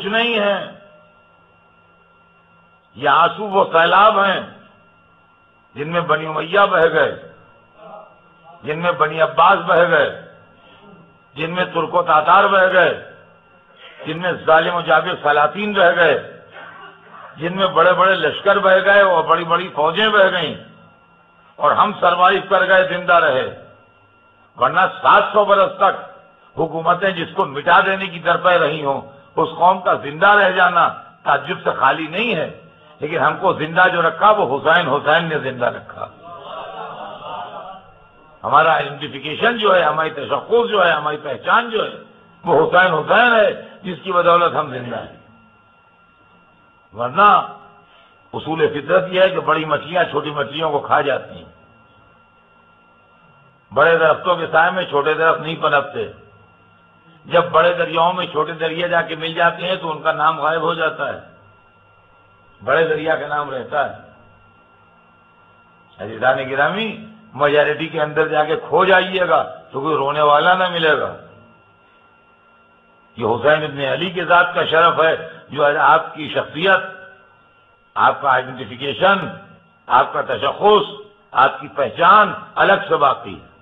कुछ नहीं है। ये आँसू वो सैलाब हैं, जिनमें बनी उमैया बह गए, जिनमें बनी अब्बास बह गए, जिनमें तुर्को तातार बह गए, जिनमें जालिम जाबिर सलातीन रह गए, जिनमें बड़े बड़े लश्कर बह गए और बड़ी बड़ी फौजें बह गईं। और हम सरवाइव कर गए, ज़िंदा रहे। वरना 700 बरस तक हुकूमतें जिसको मिटा देने की दर पर रही हों उस कौम का ज़िंदा रह जाना ताजुब से खाली नहीं है। लेकिन हमको ज़िंदा जो रखा, वो हुसैन हुसैन ने ज़िंदा रखा। हमारा आइडेंटिफिकेशन जो है, हमारी तशखुस जो है, हमारी पहचान जो है, वो हुसैन हुसैन है, जिसकी बदौलत हम ज़िंदा हैं। वरना उसूल फितरत यह है कि बड़ी मछलियाँ छोटी मछलियों को खा जाती हैं। बड़े दरख्तों के साय में छोटे दरख्त नहीं पनपते। जब बड़े दरियाओं में छोटे दरिया जाके मिल जाते हैं तो उनका नाम गायब हो जाता है। बड़े दरिया का नाम रहता है। अजीजान गिरामी मेजोरिटी के अंदर जाके खो जाइएगा तो कोई रोने वाला ना मिलेगा। ये हुसैन इब्न अली के जात का शरफ है, जो आपकी शख्सियत, आपका आइडेंटिफिकेशन आपका तशखुस आपकी पहचान, अलग से बाकी है।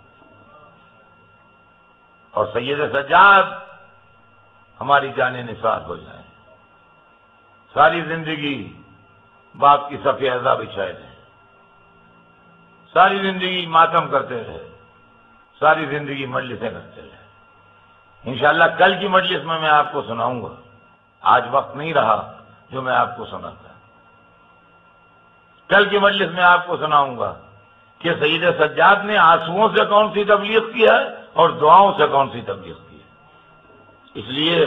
और सैयद सज्जाद हमारी जाने निसार हो जाए। सारी ज़िंदगी बाप की सफेदा बिछाए रहे सारी ज़िंदगी मातम करते रहे। सारी ज़िंदगी मजलिसें करते रहे। इंशाला कल की मजलिस में मैं आपको सुनाऊँगा। आज वक्त नहीं रहा जो मैं आपको सुनाता। कल की मजलिस में आपको सुनाऊँगा कि सईद सज्जाद ने आंसुओं से कौन सी तबलीग की है? और दुआओं से कौन सी तबलीग की है? इसलिए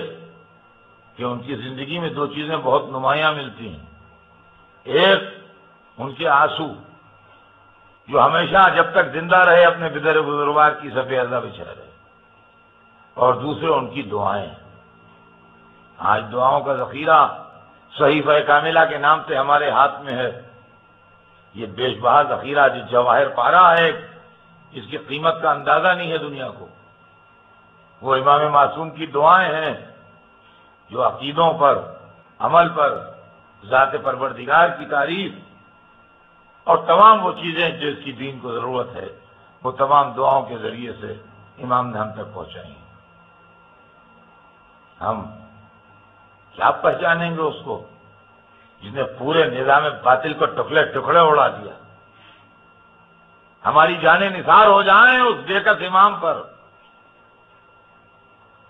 कि उनकी ज़िंदगी में दो चीज़ें बहुत नुमाया मिलती हैं। एक, उनके आँसू, जो हमेशा जब तक ज़िंदा रहे, अपने बिदर बुजुर्गवार की सफेदा बिछा रहे और दूसरे, उनकी दुआएँ। आज दुआओं का जखीरा सही कामिला के नाम से हमारे हाथ में है। ये बेशबहा जखीरा जो जवाहिर पारा है। इसकी कीमत का अंदाज़ा नहीं है दुनिया को। वो इमाम मासूम की दुआएँ हैं जो अकीदों पर, अमल पर, ज़ात परवरदिगार की तारीफ़ और तमाम वो चीज़ें जो इसकी दीन को ज़रूरत है, वो तमाम दुआओं के ज़रिए से इमाम ने हम तक पहुंचाई हम क्या पहचानेंगे उसको? जिसने पूरे निज़ाम बातिल को टुकड़े टुकड़े उड़ा दिया। हमारी जाने निसार हो जाएँ उस बेकस इमाम पर।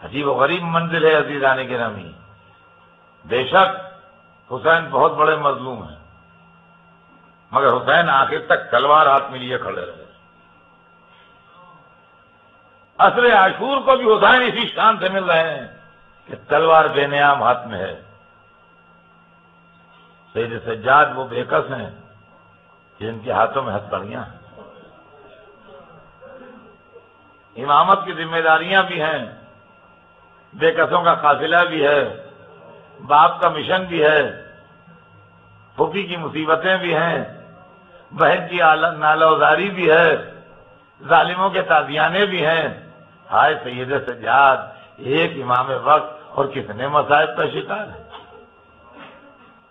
अजीब गरीब मंजिल है अजीजाने के नमी। बेशक हुसैन बहुत बड़े मजलूम हैं, मगर हुसैन आखिर तक तलवार हाथ में लिए खड़े रहे। असर आशूर को भी हुसैन इसी शान से मिल रहे हैं कि तलवार बेनियाम हाथ में है। सैद सज्जाद वो बेकस हैं, जिनके हाथों में हथकड़ियाँ हैं। इमामत की जिम्मेदारियाँ भी हैं, बेकसों का काफिला भी है, बाप का मिशन भी है फूफी की मुसीबतें भी हैं, बहन की नालौजारी भी है, जालिमों के ताजियाने भी हैं। हाय सैद सज्जाद, एक इमाम वक्त और कितने मसायब का शिकार है।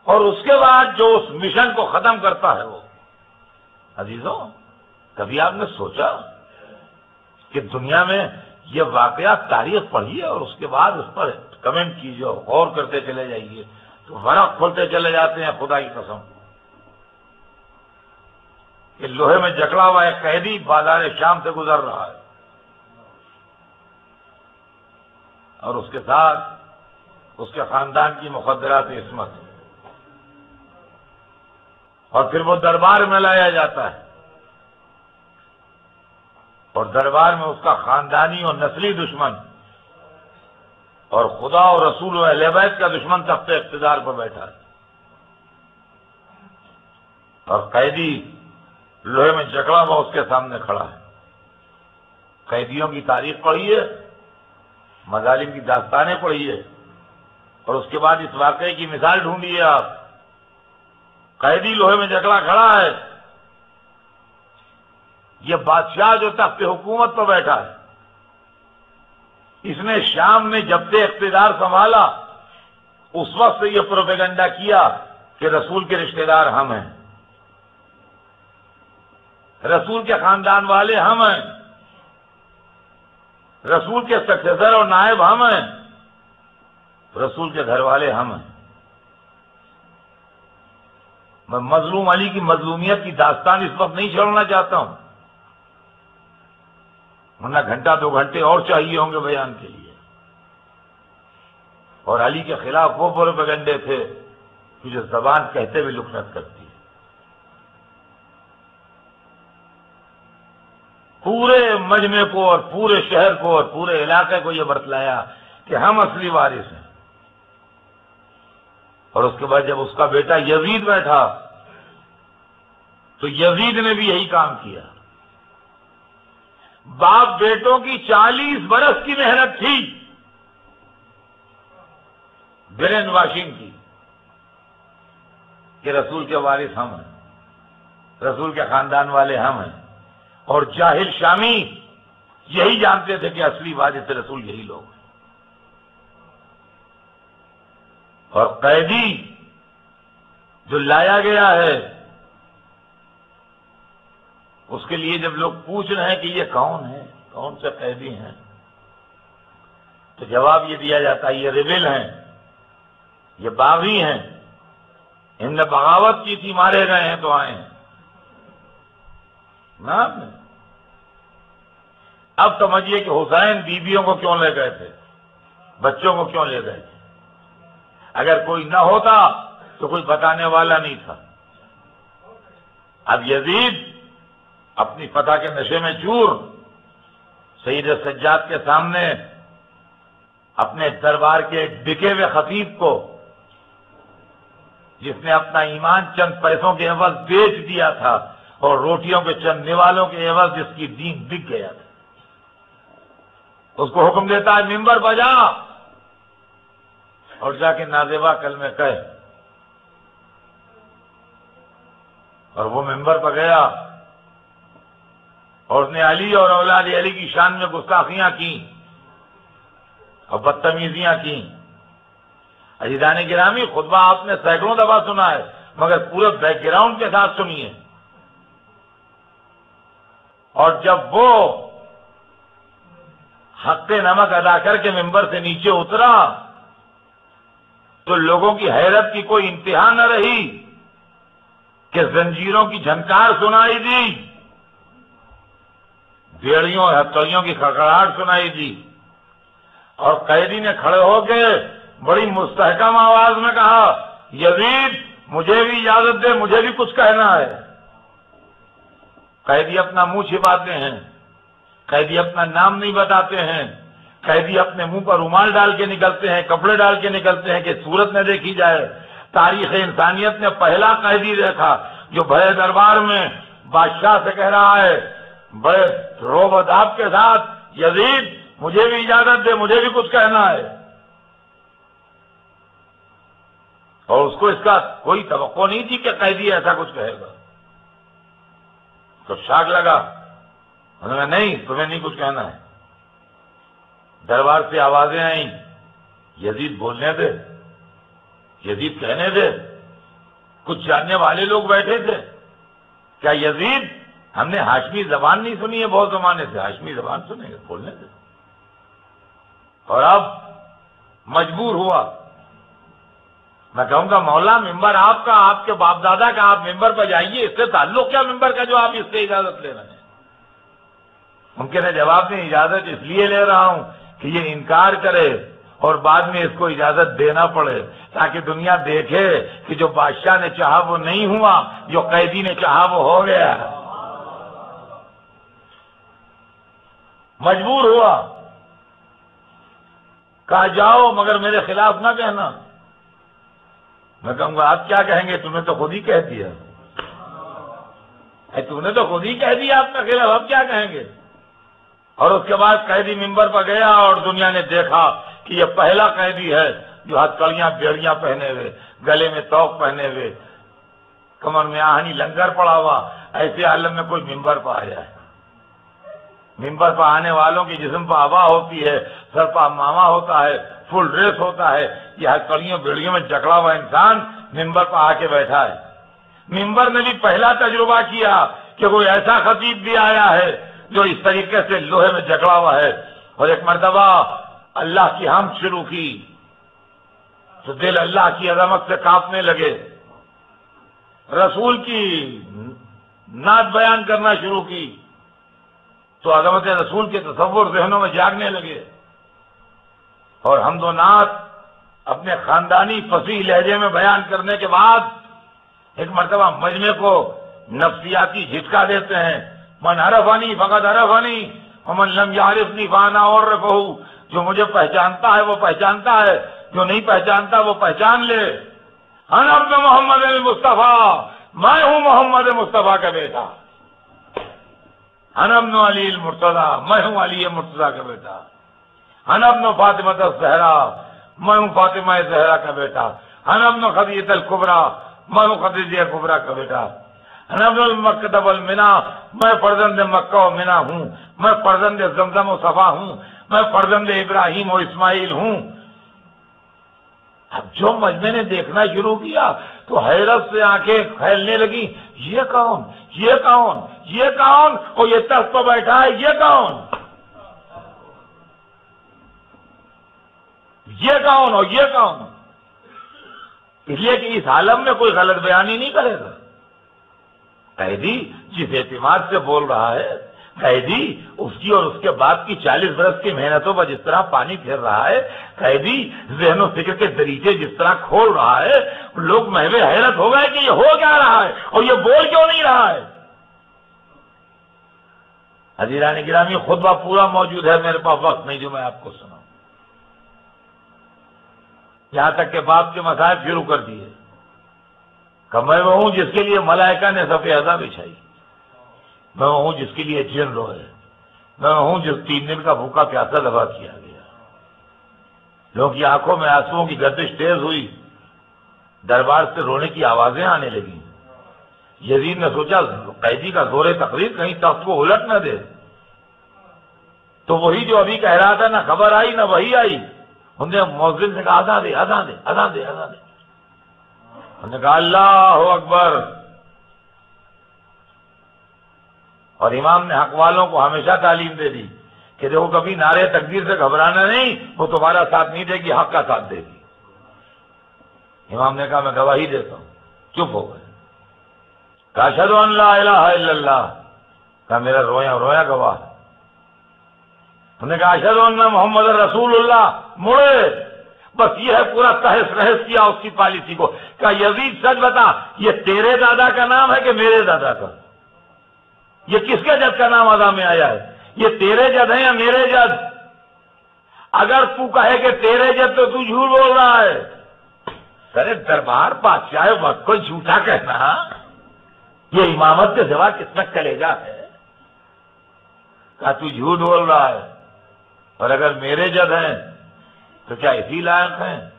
और उसके बाद जो उस मिशन को खत्म करता है वो, अजीजों, कभी आपने सोचा कि दुनिया में ये वाकया तारीख पढ़िए और उसके बाद उस पर कमेंट कीजिए और गौर करते चले जाइए। तो वरक खोलते चले जाते हैं खुदा की कसम। कि लोहे में जकड़ा हुआ एक कैदी बाज़ार शाम से गुजर रहा है। और उसके साथ उसके खानदान की मुखदरात इसमत। और फिर वो दरबार में लाया जाता है। और दरबार में उसका खानदानी और नस्ली दुश्मन। और खुदा और रसूल अहलबैत का दुश्मन तख्ते इकतदार पर बैठा है और कैदी लोहे में जकड़ा हुआ उसके सामने खड़ा है। कैदियों की तारीख पढ़िए मजालिम की दास्तानें पढ़िए और उसके बाद इस वाकई की मिसाल ढूंढिए आप। कैदी लोहे में जकड़ा खड़ा है ये बादशाह जो तख्त हुकूमत पर बैठा है। इसने शाम में जब से इकतदार संभाला, उस वक्त से यह प्रोपेगेंडा किया कि रसूल के रिश्तेदार हम हैं। रसूल के खानदान वाले हम हैं। रसूल के सक्सेसर और नायब हम हैं। रसूल के घर वाले हम हैं। मैं मजलूम अली की मजलूमियत की दास्तान इस वक्त नहीं छोड़ना चाहता हूँ। वरना घंटा, दो घंटे और चाहिए होंगे बयान के लिए। और अली के खिलाफ वो प्रोपेगंडे थे कि जो जबान कहते हुए लुकनत करती है। पूरे मजमे को और पूरे शहर को और पूरे इलाके को यह बतलाया कि हम असली वारिस हैं। और उसके बाद जब उसका बेटा यजीद बैठा तो यजीद ने भी यही काम किया। बाप बेटों की चालीस बरस की मेहनत थी। ब्रेन वॉशिंग की। कि रसूल के वारिस हम हैं। रसूल के खानदान वाले हम हैं। और ज़ाहिर शामी यही जानते थे कि असली वारिस रसूल यही लोग हैं। और कैदी जो लाया गया है उसके लिए जब लोग पूछ रहे हैं कि ये कौन है, कौन से कैदी हैं तो जवाब ये दिया जाता है, ये रिबिल हैं, ये बागी हैं। इनने बगावत की थी, मारे गए हैं तो आए हैं। ना अब समझिए कि हुसैन बीबियों को क्यों ले गए थे? बच्चों को क्यों ले गए थे? अगर कोई न होता तो कोई बताने वाला नहीं था। अब यजीद अपनी फतह के नशे में चूर। सईद सज्जाद के सामने अपने दरबार के बिके हुए खतीब को, जिसने अपना ईमान चंद पैसों के एवज बेच दिया था और रोटियों के चंद निवालों के एवज जिसकी दीन बिक गया था। उसको हुक्म देता है, मिंबर बजा। और जाके नाजेबा कल में कहे, और वो मेंबर पर गया। और उसने अली और औलाद अली की शान में गुस्ताखियाँ की और बदतमीजियाँ की। अजीदान गिरामी, खुतबा आपने सैकड़ों दफ़ा सुना है, मगर पूरे बैकग्राउंड के साथ सुनिए। और जब वो हक नमक अदा करके मेंबर से नीचे उतरा तो लोगों की हैरत की कोई इंतहा न रही कि जंजीरों की झनकार सुनाई दी। बेड़ियों हथकड़ियों की खड़खड़ाहट सुनाई दी। और कैदी ने खड़े होकर बड़ी मुस्तहकम आवाज़ में कहा, यजीद, मुझे भी इजाज़त दे, मुझे भी कुछ कहना है। कैदी अपना मुँह छिपाते हैं, कैदी अपना नाम नहीं बताते हैं, कैदी अपने मुँह पर रुमाल डाल के निकलते हैं, कपड़े डाल के निकलते हैं कि सूरत न देखी जाए। तारीख इंसानियत ने पहला कैदी देखा, जो भय दरबार में बादशाह से कह रहा है बड़े रोबदाब के साथ। यजीद, मुझे भी इजाज़त दे, मुझे भी कुछ कहना है। और उसको इसका कोई तो नहीं थी कि कैदी ऐसा कुछ कहेगा। तो शाक लगा, उन्होंने नहीं, तुम्हें नहीं कुछ कहना है। दरबार से आवाज़ें आई। यजीद बोलने दे यजीद कहने दे कुछ जानने वाले लोग बैठे थे। क्या यजीद हमने हाशमी जबान नहीं सुनी है बहुत जमाने से। हाशमी जबान सुनेंगे बोलने दे। और अब मजबूर हुआ। मैं कहूँगा, मौला मेंबर आपका, आपके बाप दादा का आप मेंबर पर जाइए, इससे ताल्लुक क्या मेंबर का जो आप इससे इजाज़त ले रहे हैं? मुमकिन है जवाब में इजाज़त इसलिए ले रहा हूँ कि ये इनकार करे और बाद में इसको इजाज़त देना पड़े, ताकि दुनिया देखे कि जो बादशाह ने चाहा वो नहीं हुआ, जो कैदी ने चाहा वो हो गया। मजबूर हुआ। कहा, जाओ, मगर मेरे खिलाफ ना कहना। मैं कहूँगा, आप क्या कहेंगे? तुमने तो खुद ही कह दिया। तुमने तो खुद ही कह दिया आपका खिलाफ अब क्या कहेंगे? और उसके बाद कैदी मिंबर पर गया और दुनिया ने देखा कि यह पहला कैदी है जो हथकड़ियाँ बेड़ियाँ पहने हुए, गले में तोक पहने हुए, कमर में आहनी लंगर पड़ा हुआ, ऐसे आलम में कोई मिंबर पर आया है। मिंबर पर आने वालों की जिसम पर हवा होती है, सर पर मामा होता है, फुल ड्रेस होता है यह हथकड़ियों बेड़ियों में जकड़ा हुआ इंसान मिंबर पर आके बैठा है। मिंबर ने भी पहला तजुर्बा किया कि कोई ऐसा खतीब भी आया है जो इस तरीके से लोहे में जकड़ा हुआ है। और एक मरतबा, अल्लाह की हम शुरू की तो दिल अल्लाह की अजमत से कांपने लगे। रसूल की नात बयान करना शुरू की। तो अजमत रसूल के तस्वुर जहनों में जागने लगे। और हम दो नात अपने खानदानी फसी लहजे में बयान करने के बाद एक मरतबा मजमे को नफ्सियाती झिटका देते हैं। मन हरफानी, फकत हरफानी अमन लम यारिफनी फाना और रफू जो मुझे पहचानता है, वो पहचानता है। जो नहीं पहचानता, वो पहचान ले। अनब मोहम्मद मुस्तफ़ा। मैं हूँ मोहम्मद मुस्तफ़ा का बेटा। अनब अली मुर्तदा मैं हूँ अली मुर्तदा का बेटा। अनब फातिमा जहरा, मैं हूँ फातिमा जहरा का बेटा। अनब खदीत कुबरा, मैं हूँ खदीज कुबरा का बेटा। अनबुल मकदबल मिना, मैं फर्जंद मक्का मिना हूँ। मैं फर्जंद जमजम सफ़ा हूँ। मैं फर्जंद इब्राहिम और इस्माइल हूँ। अब जो मजमे ने देखना शुरू किया तो हैरत से आँखें फैलने लगी। ये कौन? ये कौन? ये कौन? और ये तख्त पर बैठा है, ये कौन? ये कौन और ये कौन? इसलिए कि इस आलम में कोई गलत बयानी नहीं करेगा। कैदी जिस एतमाद से बोल रहा है कैदी, उसकी और उसके बाप की चालीस बरस की मेहनतों पर जिस तरह पानी फेर रहा है, कैदी जहनो फ़िक्र के दरीचे जिस तरह खोल रहा है, लोग महवे हैरत हो गए कि ये हो क्या रहा है और ये बोल क्यों नहीं रहा है? हजीरानी गिरामी खुतबा पूरा मौजूद है, मेरे पास वक्त नहीं जो मैं आपको सुनाऊ। यहाँ तक के बाप के मसायब शुरू कर दिए। मैं में हूँ जिसके लिए मलाइका ने सफेदा बिछाई। मैं हूँ जिसके लिए जिन रोए। मैं हूँ जिस तीन दिन का भूखा प्यासा दबा किया गया। लोगों की आँखों में आंसुओं की गर्दिश तेज हुई। दरबार से रोने की आवाज़ें आने लगी। यजीद ने सोचा, कैदी का जोरे तकरीर कहीं तख्त को उलट न दे। तो वही जो अभी कह रहा था, ना खबर आई, ना वही आई। उनने मोहसिन से कहा, आधा दे आधा दे आधा दे आधा दे। उन्होंने कहा, अल्लाह अकबर। और इमाम ने हक वालों को हमेशा तालीम दे दी कि देखो कभी नारे तकदीर से घबराना नहीं, वो तुम्हारा साथ नहीं देगी, हक का साथ देगी। इमाम ने कहा, मैं गवाही देता हूँ। चुप हो गए। काशद का मेरा रोया रोया गवाह उन्होंने कहा अशद मोहम्मद रसूलुल्लाह। मुड़े। बस ये है पूरा तहस रहस किया उसकी पॉलिसी को। क्या यजीद, सच बता, ये तेरे दादा का नाम है कि मेरे दादा का? ये किसके जद का नाम अदा में आया है? ये तेरे जद है या मेरे जद? अगर तू कहे कि तेरे जद तो तू झूठ बोल रहा है। अरे दरबार बादशाह वक्त को झूठा कहना, ये इमामत के जवाब किसमें चलेगा है कहा तू झूठ बोल रहा है? और अगर मेरे जद हैं तो क्या इसी लायक हैं?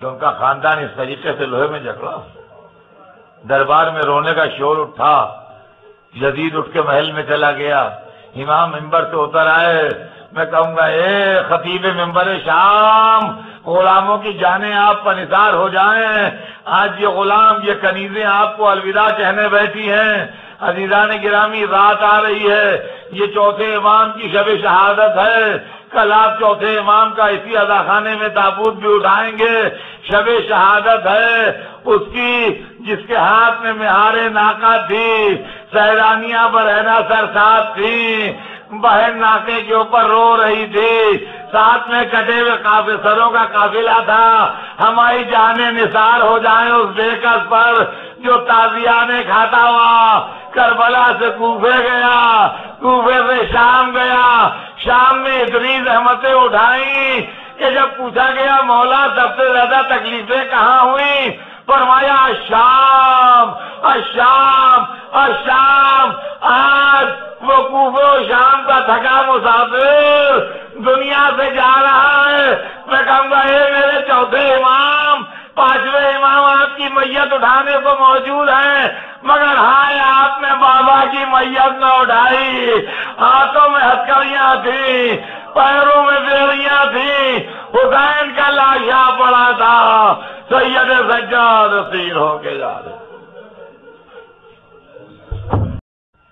कि उनका खानदान इस तरीके से लोहे में झगड़ा दरबार में रोने का शोर उठा। जदीद उठ के महल में चला गया। इमाम मेंबर से उतर आए। मैं कहूँगा, ए खतीब मेंबर शाम, गुलामों की जाने आप पर निसार हो जाए। आज ये गुलाम, ये कनीजें आपको अलविदा कहने बैठी हैं। अजीजा ने गिरामी रात आ रही है। ये चौथे इमाम की शब शहादत है। कल आप चौथे इमाम का इसी अदाखाने में ताबूत भी उठाएँगे। शब शहादत है। उसकी जिसके हाथ में मिहारे नाका थी सहरानिया बरहना सरसात थी, बहन नाके के ऊपर रो रही थी। साथ में कटे हुए काफ़ी सरों का काफिला था। हमारी जाने निसार हो जाए उस बेकस पर। जो ताजिया ने खाता हुआ, करबला से कूफे गया, कूफे से शाम गया। शाम में इतनी रहमतें उठाई कि जब पूछा गया, मौला, सबसे ज़्यादा तकलीफें कहाँ हुई? फरमाया शाम अशाम अशाम आज वो कूफे शाम का थका मुसाफिर दुनिया से जा रहा है। मैं कहूँगा ये मेरे चौथे इमाम पांचवें इमाम आपकी मैयत उठाने को मौजूद है मगर हाय आपने बाबा की मैयत न उठाई हाथों में हथकड़ियां थी पैरों में बेड़ियां थी हुसैन का लाशा पड़ा था सैयद सज्जाद सीर होके जा रहे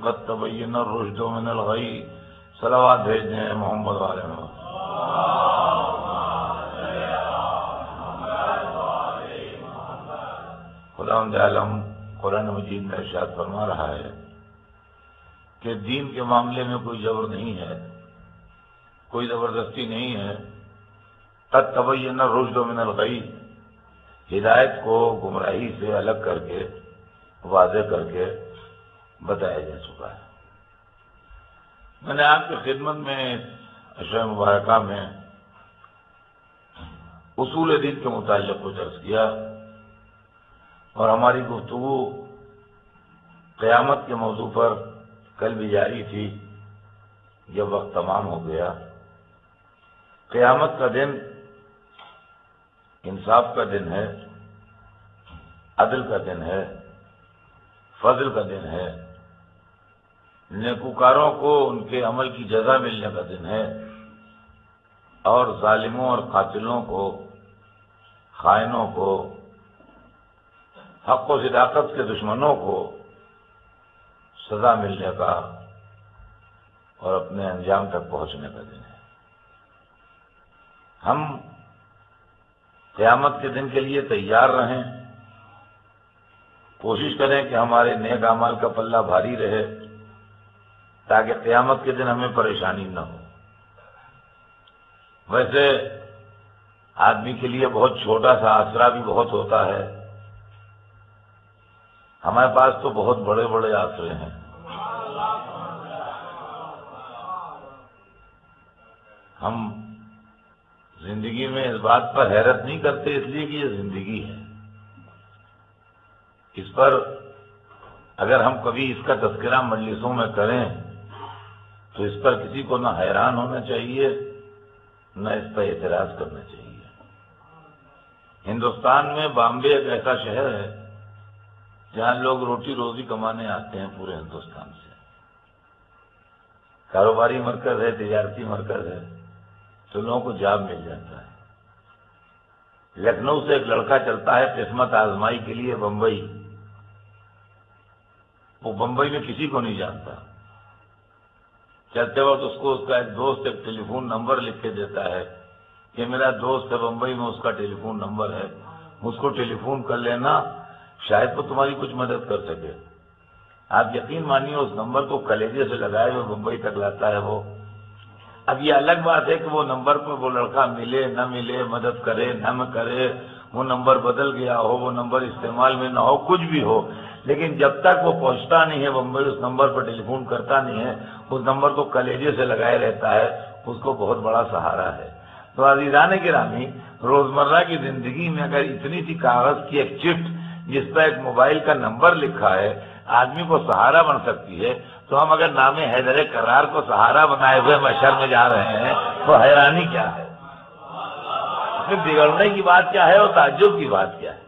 कद तबैन रुशद मिन गई सलावाद भेज दें मोहम्मद वाले में। खुदाम आलम, कुरान मजीद में इर्शाद फरमा रहा है कि दीन के मामले में कोई जबर नहीं है, कोई ज़बरदस्ती नहीं है। तब तबैन रुशद मिनल गई हिदायत को गुमराही से अलग करके वाज करके बताया जा चुका है। मैंने आपकी खिदमत में अशर मुबारक में उसूल दिन के मुतालिक को दर्ज किया और हमारी गुफ्तु क़यामत के मौजू पर कल भी जारी थी, जब वक्त तमाम हो गया। क़यामत का दिन इंसाफ का दिन है, अदल का दिन है, फजल का दिन है। नेकुकारों को उनके अमल की जजा मिलने का दिन है। और जालिमों और कातिलों को, खाइनों को, हक व सिदाकत के दुश्मनों को सजा मिलने का और अपने अंजाम तक पहुँचने का दिन है। हम क्यामत के दिन के लिए तैयार रहें। कोशिश करें कि हमारे नेक अमाल का पल्ला भारी रहे। ताकि क्यामत के दिन हमें परेशानी न हो। वैसे आदमी के लिए बहुत छोटा सा आसरा भी बहुत होता है। हमारे पास तो बहुत बड़े बड़े आसरे हैं। हम ज़िंदगी में इस बात पर हैरत नहीं करते इसलिए कि ये ज़िंदगी है। इस पर अगर हम कभी इसका तस्करा मजलिसों में करें तो इस पर किसी को न हैरान होना चाहिए, न इस पर एतराज़ करना चाहिए। हिंदुस्तान में बॉम्बे एक ऐसा शहर है, जहाँ लोग रोटी रोजी कमाने आते हैं पूरे हिंदुस्तान से। कारोबारी मरकज है, तजारती मरकज है तो लोगों को जॉब मिल जाता है। लखनऊ से एक लड़का चलता है किस्मत आजमाई के लिए बंबई। वो बंबई में किसी को नहीं जानता। चलते वक्त उसको उसका एक दोस्त एक टेलीफोन नंबर लिख के देता है कि मेरा दोस्त है बंबई में उसका टेलीफोन नंबर है, उसको टेलीफोन कर लेना, शायद वो तुम्हारी कुछ मदद कर सके। आप यकीन मानिए, उस नंबर को कलेजे से लगाए हुए बम्बई तक लाता है वो। अब ये अलग बात है कि वो नंबर पर वो लड़का मिले, न मिले, मदद करे न करे, वो नंबर बदल गया हो, वो नंबर इस्तेमाल में ना हो, कुछ भी हो लेकिन जब तक वो पहुँचता नहीं है मुंबई उस नंबर पर टेलीफोन करता नहीं है, उस नंबर को कलेजे से लगाए रहता है, उसको बहुत बड़ा सहारा है। तो अजीजान गिरामी रोज़मर्रा की ज़िंदगी में अगर इतनी सी कागज़ की एक चिट, जिस पर एक मोबाइल का नंबर लिखा है, आदमी को सहारा बन सकती है तो हम अगर नामे हैदर करार को सहारा बनाए हुए मशर में जा रहे हैं तो हैरानी क्या है? बिगड़ने की बात क्या है और ताज्जुब की बात क्या है?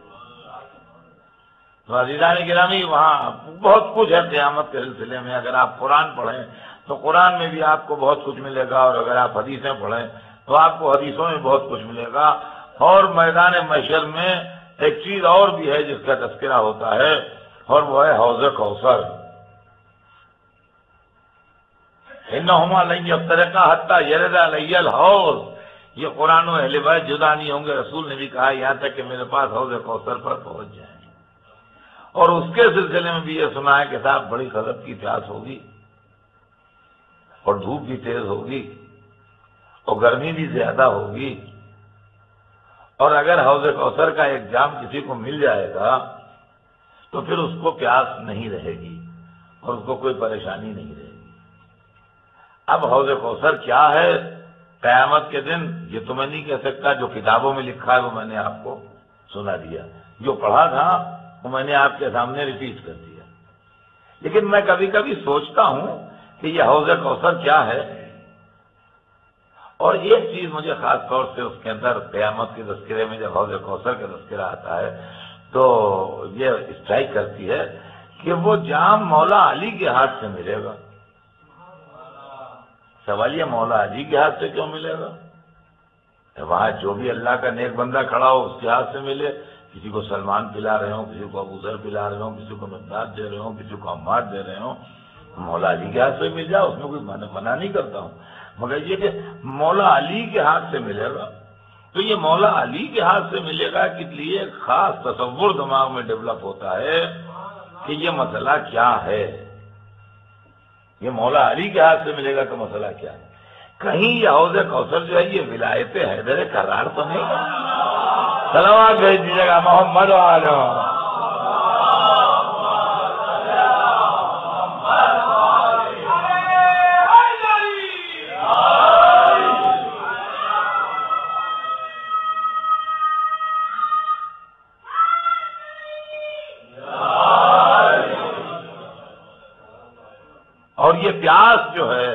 अजीजान गिरामी वहाँ बहुत कुछ है क्यामत के सिलसिले में। अगर आप कुरान पढ़ें तो कुरान में भी आपको बहुत कुछ मिलेगा, और अगर आप हदीसें पढ़ें तो आपको हदीसों में बहुत कुछ मिलेगा। और मैदान मशर में एक चीज़ और भी है, जिसका तस्करा होता है, और वो है हौज कौसर। इन्हुमा नहीं अब तरका हत्या यरदा लैयल हौज। ये कुरान अहल जुदा नहीं होंगे। रसूल ने भी कहा, यहाँ तक कि मेरे पास हौज कौसर पर पहुँच जाए। और उसके सिलसिले में भी ये सुना है कि साहब बड़ी खजब की प्यास होगी और धूप भी तेज होगी और गर्मी भी ज़्यादा होगी। और अगर हौज कौसर का एग्ज़ाम किसी को मिल जाएगा तो फिर उसको प्यास नहीं रहेगी और उसको कोई परेशानी नहीं रहेगी। अब हौज कौसर क्या है? कयामत के दिन, ये तो मैं नहीं कह सकता, जो किताबों में लिखा है वो मैंने आपको सुना दिया। जो पढ़ा था वो मैंने आपके सामने रिपीट कर दिया। लेकिन मैं कभी कभी सोचता हूँ कि यह हौज कौसर क्या है? और एक चीज़ मुझे खास तौर से उसके अंदर क्यामत के तस्करे में जब हौज कौसर का तस्करा आता है तो ये स्ट्राइक करती है कि वो जाम मौला अली के हाथ से मिलेगा। सवाल यह मौला अली के हाथ से क्यों मिलेगा? वहाँ जो भी अल्लाह का नेक बंदा खड़ा हो, उसके हाथ से मिले। किसी को सलमान पिला रहे हो, किसी को अबूजर पिला रहे हो, किसी को मददार दे रहे हो, किसी को अम्मार दे रहे हो, मौला अली के हाथ से मिल जाए उसमें कोई मना नहीं करता हूँ। मगर ये कि मौला अली के हाथ से मिलेगा तो ये मौला अली के हाथ से मिलेगा कि लिए? खास तस्वुर दिमाग में डेवलप होता है कि ये मसला क्या है। ये मौला अली के हाथ से मिलेगा तो मसला क्या है? कहीं ये हौज जो है, ये विलायत हैदर करार तो नहीं सलावाद भेज दीजिएगा मोहम्मद वालों। और ये प्यास जो है,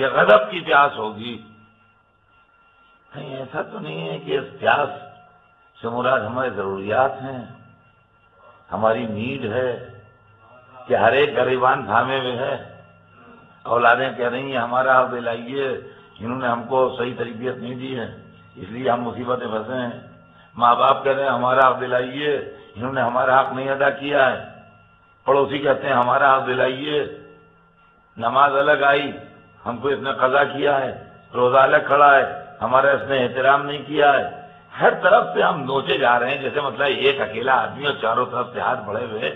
ये गदब की प्यास होगी। नहीं, ऐसा तो नहीं है कि इस प्यास से मुराद हमारी जरूरियात हैं। हमारी नीड है कि हर एक गरीबान थामे हुए है। औलादें कह रही हैं, हमारा आप दिलाइए, इन्होंने हमको सही तरबियत नहीं दी है, इसलिए हम मुसीबतें फंसे हैं। माँ बाप कह रहे हैं, हमारा आप दिलाइए, इन्होंने हमारा हक नहीं अदा किया है। पड़ोसी कहते हैं, हमारा हक दिलाइए। नमाज़ अलग आई, हमको इसने कजा किया है, रोजा अलग खड़ा है। हमारा इसने एहतराम नहीं किया है। हर तरफ़ से हम नोचे जा रहे हैं, जैसे मतलब एक अकेला आदमी और चारों तरफ़ से हाथ बढ़े हुए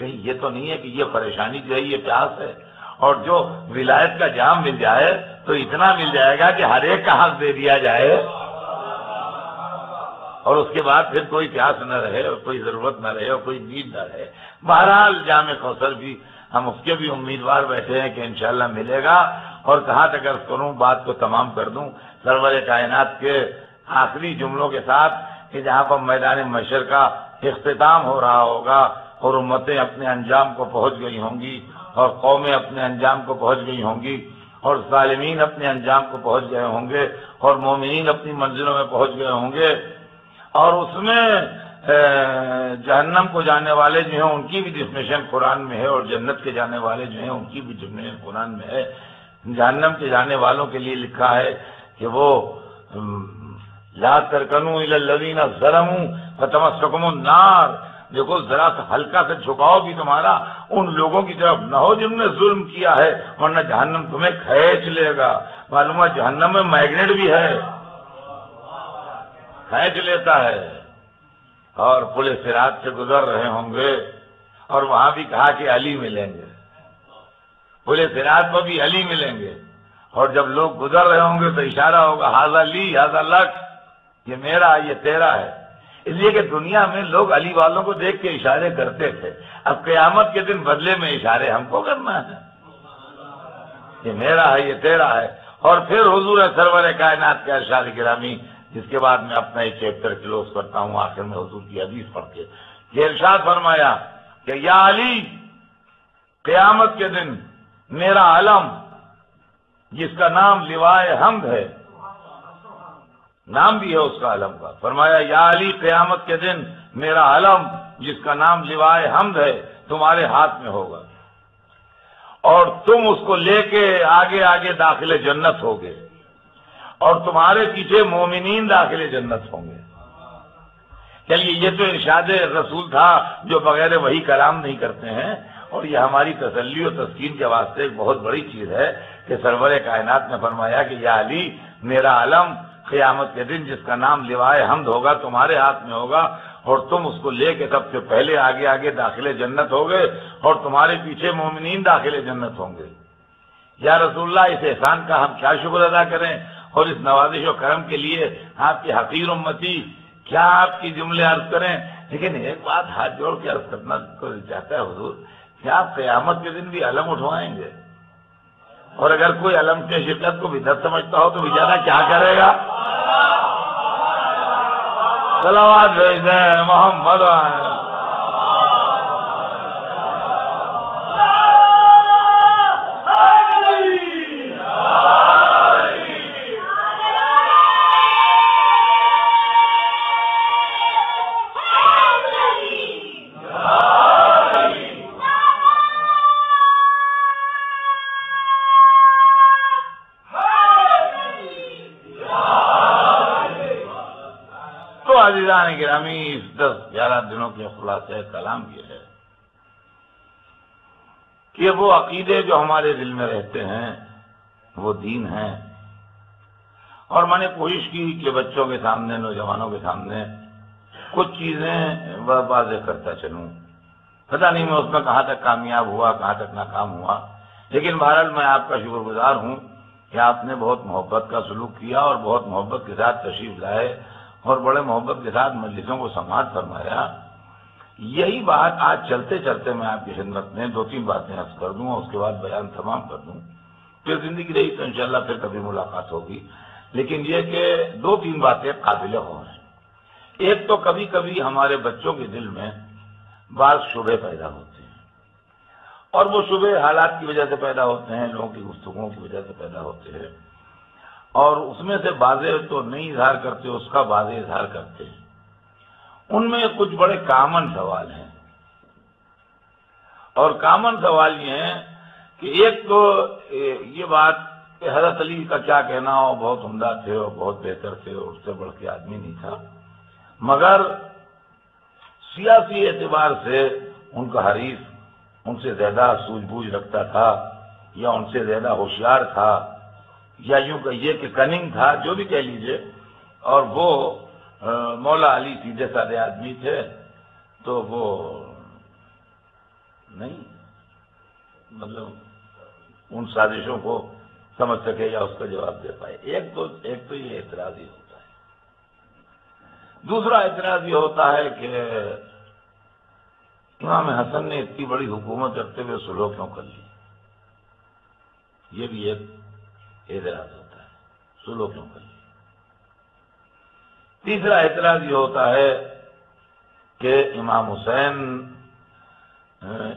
कहीं ये तो नहीं है कि ये परेशानी जो है, ये प्यास है। और जो विलायत का जाम मिल जाए तो इतना मिल जाएगा कि हर एक का हक दे दिया जाए। और उसके बाद फिर कोई प्यास न रहे और कोई ज़रूरत न रहे और कोई नींद न रहे। बहरहाल जाम कौशल भी, हम उसके भी उम्मीदवार बैठे हैं कि इंशाल्लाह मिलेगा। और कहा तक अगर करूँ, बात को तमाम कर दूँ। सरवर कायनात के आखिरी जुमलों के साथ कि जहाँ पर मैदान मशर का अख्ताम हो रहा होगा और उम्मतें अपने अंजाम को पहुँच गई होंगी और कौमें अपने अंजाम को पहुँच गई होंगी और सालिमीन अपने अंजाम को पहुँच गए होंगे और मोमिन अपनी मंजिलों में पहुँच गए होंगे और उसमें जहन्नम को जाने वाले जो हैं उनकी भी डिस्मिशन कुरान में है और जन्नत के जाने वाले जो हैं उनकी भी डिस्मिशन कुरान में है। जहन्नम के जाने वालों के लिए लिखा है कि वो ला तरकनू इलदीना जरमू फतमसकुम नार। देखो, जरा सा हल्का से झुकाव भी तुम्हारा उन लोगों की तरफ़ न हो जिनने जुल्म किया है, वरना जहन्नम तुम्हें खेच लेगा। मालूम है जहन्नम में मैग्नेट भी है, खेच लेता है। और पुलिस रात से गुजर रहे होंगे, और वहाँ भी कहा कि अली मिलेंगे। पुलिस रात पर भी अली मिलेंगे। और जब लोग गुजर रहे होंगे तो इशारा होगा, हाजा ली, हाजा लक, ये मेरा, ये तेरा है। इसलिए कि दुनिया में लोग अली वालों को देख के इशारे करते थे। अब कयामत के दिन बदले में इशारे हमको करना है। ये मेरा है, ये तेरा है। और फिर हुजूर सरवर कायनात का इशार गिरामी, जिसके बाद मैं अपना एक चैप्टर क्लोज करता हूँ, आखिर में हजूर की हदीस पढ़ के। ये इर्शाद फरमाया कि, या अली, क्यामत के दिन मेरा अलम जिसका नाम लिवाए हमद है। नाम भी है उसका अलम का। फरमाया, या अली, क्यामत के दिन मेरा अलम, जिसका नाम लिवाए हमद है, तुम्हारे हाथ में होगा। और तुम उसको लेके आगे आगे दाखिले जन्नत होगे। और तुम्हारे पीछे मोमिनीन दाखिले जन्नत होंगे। चलिए, ये तो इर्शाद रसूल था, जो बगैर वही कलाम नहीं करते हैं। और ये हमारी तसल्ली और तस्कीन के वास्ते एक बहुत बड़ी चीज़ है कि सरवर कायनात ने फरमाया कि, या अली, मेरा आलम क़यामत के दिन जिसका नाम लिवाए हमद होगा, तुम्हारे हाथ में होगा, और तुम उसको लेके सबसे पहले आगे आगे दाखिले जन्नत हो गए, और तुम्हारे पीछे मोमिन दाखिले जन्नत होंगे। या रसुल्ला इस एहसान का हम क्या शुक्र अदा करें? और इस नवाजिश और करम के लिए आपकी हकीर उम्मती क्या आपकी जुमले अर्ज़ करें? लेकिन एक बात हाथ जोड़ के अर्ज़ करना तो चाहता है हजूर क्या आप क्यामत के दिन भी अलम उठवाएँगे। और अगर कोई अलम के शिरकत को बिदत समझता हो तो बेचारा क्या करेगा? सलावाद भेज दें मोहम्मद। अजीजान इस दस, ग्यारह दिनों के खुलासे कलाम ये है कि वो अकीदे जो हमारे दिल में रहते हैं, वो दीन है। और मैंने कोशिश की कि बच्चों के सामने, नौजवानों के सामने कुछ चीज़ें वाजे करता चलूँ। पता नहीं मैं उसमें कहाँ तक कामयाब हुआ, कहाँ तक नाकाम हुआ। लेकिन बहरहाल मैं आपका शुक्रगुजार हूँ कि आपने बहुत मोहब्बत का सलूक किया और बहुत मोहब्बत के साथ तशरीफ़ लाए। और बड़े मोहब्बत के साथ मजलिसों को समाज फरमाया। यही बात आज चलते चलते मैं आपकी खिदमत में दो तीन बातें अर्ज़ कर दूँ उसके बाद बयान तमाम कर दूँ। फिर ज़िंदगी रही तो इंशाल्लाह फिर कभी मुलाकात होगी। लेकिन ये कि दो तीन बातें काबिल हो हैं। एक तो कभी कभी हमारे बच्चों के दिल में बाल शुबे पैदा होते हैं। और वो शुबे हालात की वजह से पैदा होते हैं, लोगों की गुफ्तुओं की वजह से पैदा होते हैं। और उसमें से बाजे तो नहीं इजहार करते, उसका बाजे इजहार करते हैं। उनमें कुछ बड़े कामन सवाल हैं। और कामन सवाल ये है कि एक तो ये बात कि हज़रत अली का क्या कहना हो, बहुत उमदा थे और बहुत बेहतर थे और उससे बढ़ के आदमी नहीं था। मगर सियासी एतबार से उनका हरीफ उनसे ज़्यादा सूझबूझ रखता था या उनसे ज़्यादा होशियार था या यूँ कहिए कि कनिंग था जो भी कह लीजिए। और वो आ, मौला अली सीधे साधे आदमी थे तो वो नहीं मतलब उन साजिशों को समझ सके या उसका जवाब दे पाए। एक तो एक तो ये एतराज़ ही होता है। दूसरा एतराज़ ये होता है कि इमाम हसन ने इतनी बड़ी हुकूमत रखते हुए सुलह क्यों कर ली? ये भी एक एतराज़ होता है। सुलह क्यों कर ली तीसरा एतराज़ ये होता है कि इमाम हुसैन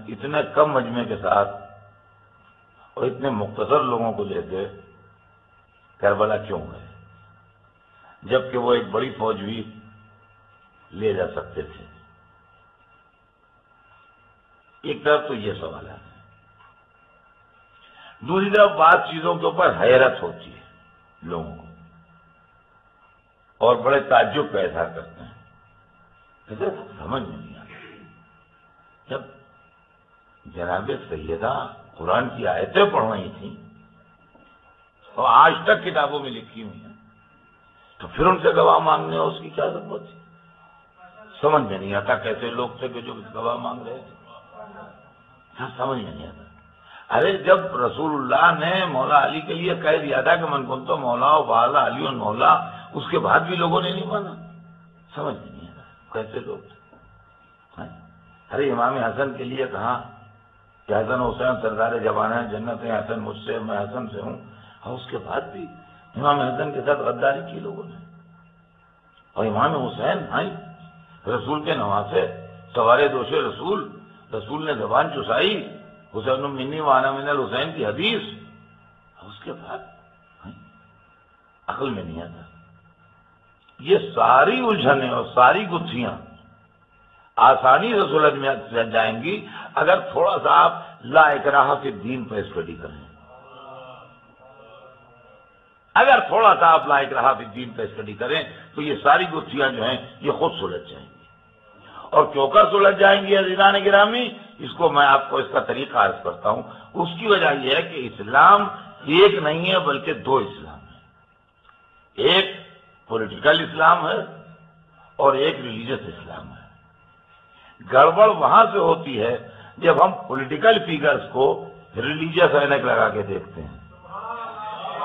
इतने कम मजमे के साथ और इतने मुख्तसर लोगों को लेके करबला क्यों गए? जबकि वो एक बड़ी फौज भी ले जा सकते थे। एक तरफ़ तो ये सवाल है। दूसरी तरफ़ बात चीज़ों के ऊपर हैरत होती है लोगों को। और बड़े ताज्जुब इजहार करते हैं। तो समझ नहीं आता। जब जनाब सैदा कुरान की आयतें पढ़ रही थी और आज तक किताबों में लिखी हुई हैं। तो फिर उनसे गवाह मांगने और उसकी क्या ज़रूरत थी? समझ में नहीं आता कैसे लोग थे जो गवाह मांग रहे थे। हाँ समझ में नहीं आता। अरे जब रसूलुल्लाह ने मौला अली के लिए कह दिया था कि मन कुन तो मौला बाला, अली और मौला, उसके बाद भी लोगों ने नहीं माना। समझ नहीं आता कैसे लोग? अरे इमाम हसन के लिए कहा? कि हसन हुसैन सरदार जवान है, जन्नत है, हसन मुझसे, मैं हसन से हूँ। और उसके बाद भी इमाम हसन के साथ गद्दारी की लोगों ने। और इमाम हुसैन भाई, रसूल के नवासे, सवारे दोषे रसूल रसूल ने जबान चुसाई हुसैन मिनी वाना मिनल हुसैन की हदीस। उसके बाद अकल में नहीं आता। ये सारी उलझने और सारी गुत्थियाँ आसानी से सुलझ में जाएँगी अगर थोड़ा सा आप लाइकराह के दीन पर स्टडी करें। अगर थोड़ा सा आप लाइकराह के दीन पर स्टडी करें तो ये सारी गुत्थियाँ जो हैं, ये खुद सुलझ जाएँगी। और क्यों कर सुलझ जाएँगी अजीरान गिरामी इसको मैं आपको इसका तरीका अर्ज़ करता हूँ। उसकी वजह यह है कि इस्लाम एक नहीं है, बल्कि दो इस्लाम है। एक पॉलिटिकल इस्लाम है और एक रिलीजियस इस्लाम है। गड़बड़ वहाँ से होती है जब हम पॉलिटिकल फिगर्स को रिलीजियस ऐनक लगा के देखते हैं।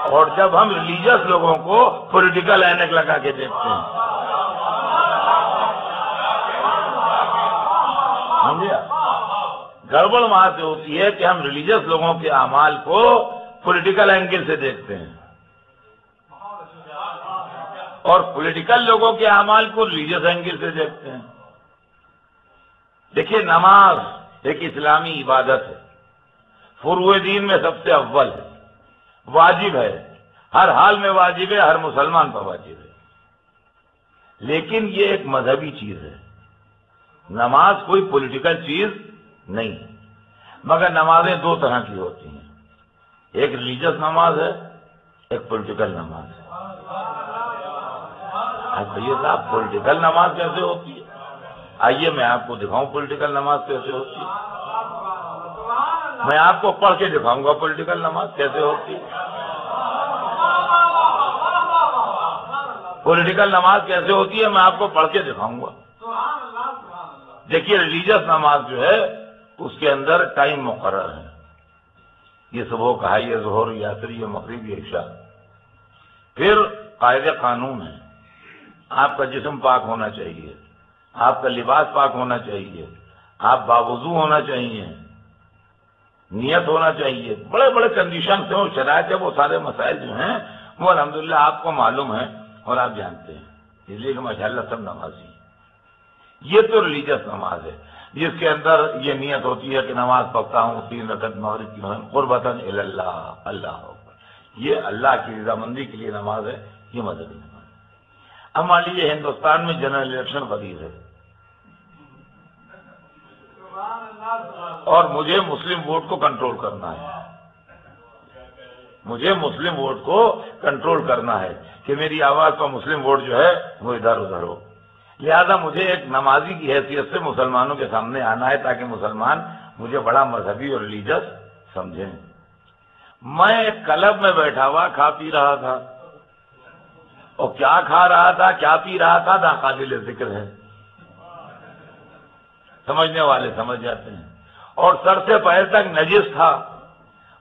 और जब हम रिलीजियस लोगों को पॉलिटिकल ऐनक लगा के देखते हैं। समझे? गड़बड़ वहाँ से होती है कि हम रिलीजियस लोगों के अमाल को पॉलिटिकल एंगल से देखते हैं। और पॉलिटिकल लोगों के अमाल को रिलीजियस एंगल से देखते हैं। देखिए, नमाज़ एक इस्लामी इबादत है। फुरुए दीन में सबसे अव्वल है। वाजिब है। हर हाल में वाजिब है, हर मुसलमान पर वाजिब है। लेकिन ये एक मजहबी चीज़ है। नमाज़ कोई पॉलिटिकल चीज़ नहीं। मगर नमाजें दो तरह की होती हैं। एक रिलीजियस नमाज़ है, एक पॉलिटिकल नमाज़ है। भैया साहब पॉलिटिकल नमाज़ कैसे होती है? आइए मैं आपको दिखाऊँ पॉलिटिकल नमाज़ कैसे होती है। मैं आपको पढ़ के दिखाऊँगा पॉलिटिकल नमाज़ कैसे होती है। पॉलिटिकल नमाज़ कैसे होती है, मैं आपको पढ़ के दिखाऊँगा। देखिए रिलीजियस नमाज़ जो है उसके अंदर टाइम मुकर है। ये सुबह का है, ये जोहर, या फिर ये मकरीब ईशा फिर कायदे कानून है। आपका जिसम पाक होना चाहिए, आपका लिबास पाक होना चाहिए, आप बावजू होना चाहिए, नियत होना चाहिए। बड़े बड़े कंडीशन थे वो शराय है वो सारे मसाइल जो हैं, वो अलहमदुल्ला आपको मालूम है और आप जानते हैं। इसलिए कि माशा सब नमाजी। ये तो रिलीजियस नमाज़ है। जिसके अंदर ये नियत होती है कि नमाज़ पढ़ता हूँ, तीन रकत मगरब अल्लाह ये अल्लाह की रजामंदी के लिए नमाज़ है, ये मजहबी नमाज़ है। अब मान लीजिए हिंदुस्तान में जनरल इलेक्शन वरीज है। और मुझे मुस्लिम वोट को कंट्रोल करना है। मुझे मुस्लिम वोट को कंट्रोल करना है कि मेरी आवाज़ का मुस्लिम वोट जो है, वो इधर उधर हो। लिहाजा मुझे एक नमाजी की हैसियत से मुसलमानों के सामने आना है ताकि मुसलमान मुझे बड़ा मजहबी और रिलीजस समझें। मैं एक क्लब में बैठा हुआ, खा पी रहा था। और क्या खा रहा था, क्या पी रहा था ना काबिल ज़िक्र है। समझने वाले समझ जाते हैं। और सर से पैर तक नजिस था।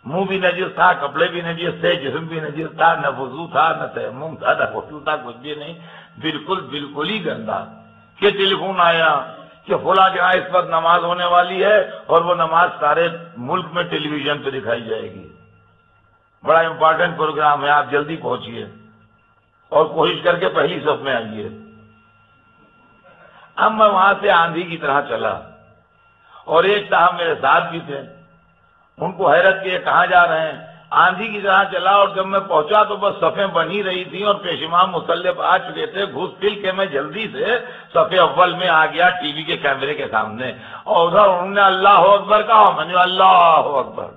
मुँह भी नजिस था, कपड़े भी नजिस थे, जिसम भी नजिस था, न वज़ू था, न तयम था, न वज़ू था, कुछ भी नहीं। बिल्कुल बिल्कुल ही गंदा। के टेलीफोन आया, कि फुला जहाँ इस वक्त नमाज़ होने वाली है, और वो नमाज़ सारे मुल्क में टेलीविज़न पे दिखाई जाएगी। बड़ा इंपॉर्टेंट प्रोग्राम है, आप जल्दी पहुंचिए। और कोशिश करके पहली सब में आइए। अब मैं वहाँ से आंधी की तरह चला। और एक साहब मेरे साथ भी थे। उनको हैरत किए कहा जा रहे हैं? आंधी की तरह चला और जब मैं पहुँचा तो बस सफे बनी रही थी और पेशमाम मुसल्ले आ चुके थे। घुस फिल के मैं जल्दी से सफे अव्वल में आ गया टीवी के कैमरे के सामने। और उधर उन्होंने अल्लाह अकबर कहा, मैंने अल्लाह अकबर।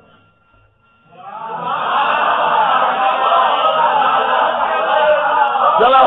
चलो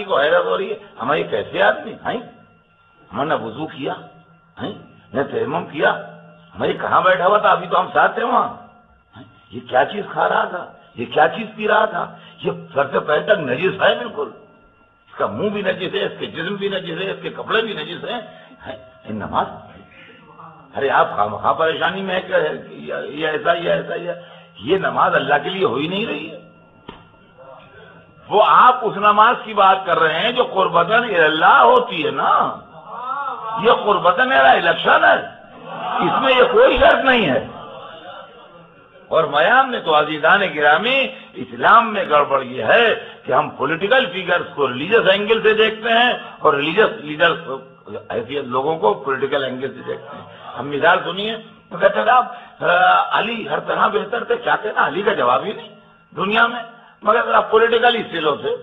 साथी को हैरत हो रही है। हमारे कैसे आदमी? है? हमने वज़ू किया। है? ने तयम किया। हमारे कहाँ बैठा हुआ था? अभी तो हम साथ थे वहाँ। ये क्या चीज़ खा रहा था? ये क्या चीज़ पी रहा था? ये सर से पैर तक नजिस है बिल्कुल। इसका मुँह भी नजिस है इसके जिस्म भी नजीस है इसके कपड़े भी नजीस है, है? नमाज़ अरे आप खा परेशानी में है ये ऐसा ये ऐसा ये ये नमाज़ अल्लाह के लिए हो ही नहीं रही है। वो आप उस नमाज़ की बात कर रहे हैं जो कुर्बतन अल्लाह होती है ना। ये कुर्बतन इलेक्शन है। इसमें ये कोई शर्त नहीं है। और मयाम ने तो अजीदान गिरामी, इस्लाम में गड़बड़ ये है कि हम पॉलिटिकल फिगर्स को रिलीजियस एंगल से देखते हैं और रिलीजियस लीडर्स ऐसे लोगों को पॉलिटिकल एंगल से देखते हैं। हम मिसाल सुनिए तो कहते अली हर तरह बेहतर थे, क्या कहना अली का जवाब ही नहीं। दुनिया में मगर अगर आप पोलिटिकली सिलो थे।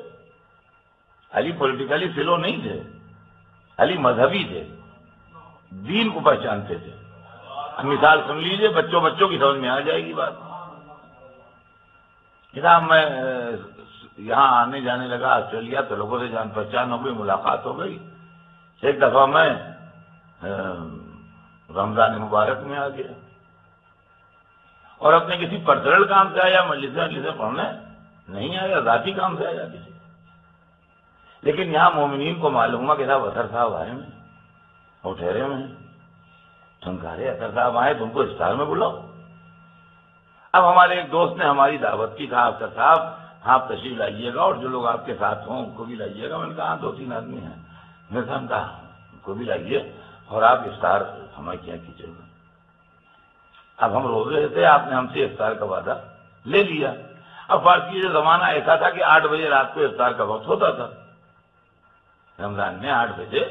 अली पोलिटिकली सिलो नहीं थे। अली मजहबी थे। दीन को पहचानते थे। मिसाल सुन लीजिए बच्चों बच्चों की समझ में आ जाएगी बात। किताब मैं यहाँ आने जाने लगा, ऑस्ट्रेलिया तो लोगों से जान पहचान हो गई, मुलाकात हो गई। एक दफ़ा मैं रमज़ान मुबारक में आ गया। और अपने किसी पर्सनल काम से आया मजलिस मजलिस पढ़ने। नहीं आया जाती काम से आया किसी लेकिन यहाँ मोमिन को मालूम कि साहब अतर साहब आए हैं और ठहरे हुए हैं। तुम कह रहे अतर साहब आए तुमको इफ्तार में बुलाओ। अब हमारे एक दोस्त ने हमारी दावत की कहा अतर साहब आप तशरीफ़ लाइएगा और जो लोग आपके साथ हों उनको भी लाइएगा। मैंने कहा हाँ, दो तीन आदमी हैं। मैंने कहा उनको भी लाइए और आप इफ्तार हमारे क्या कीजिएगा? अब हम रोज रहे थे आपने हमसे इफ्तार का वादा ले लिया। अब भारतीय जो जमाना ऐसा था कि आठ बजे रात को इफ्तार का वक्त होता था। रमज़ान में आठ बजे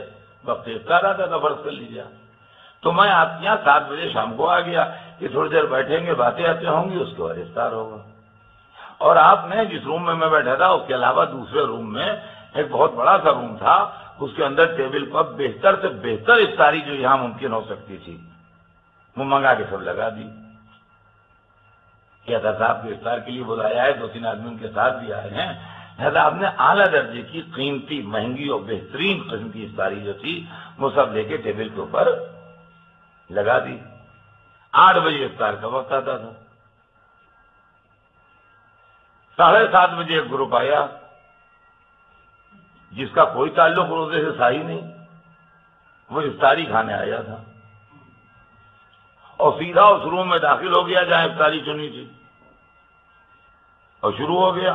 वक्त इफ्तार आता था, फ़र्ज़ कर लीजिए तो मैं आपके यहाँ सात बजे शाम को आ गया कि थोड़ी देर बैठेंगे, बातें आते होंगी, उसके बाद इफ्तार होगा। और आपने जिस रूम में मैं बैठा था, उसके अलावा दूसरे रूम में एक बहुत बड़ा सा रूम था, उसके अंदर टेबल पर बेहतर से बेहतर इफ्तारी जो यहाँ मुमकिन हो सकती थी, वो मंगा के सब लगा दी। क्या था, साहब को इफ्तार के लिए बुलाया है दो तीन आदमी उनके साथ भी आए हैं। लिहाजा आपने आला दर्जे की कीमती, महँगी और बेहतरीन किस्म की इफ्तारी जो थी, वो सब लेके टेबल के ऊपर लगा दी। आठ बजे इफ्तार का वक्त आता था। साढ़े सात बजे एक ग्रुप आया, जिसका कोई ताल्लुक रोज़े से था ही नहीं, वो इफ्तारी खाने आया था। और सीधा उस रूम में दाखिल हो गया जहाँ इफ्तारी चुनी थी। और शुरू हो गया।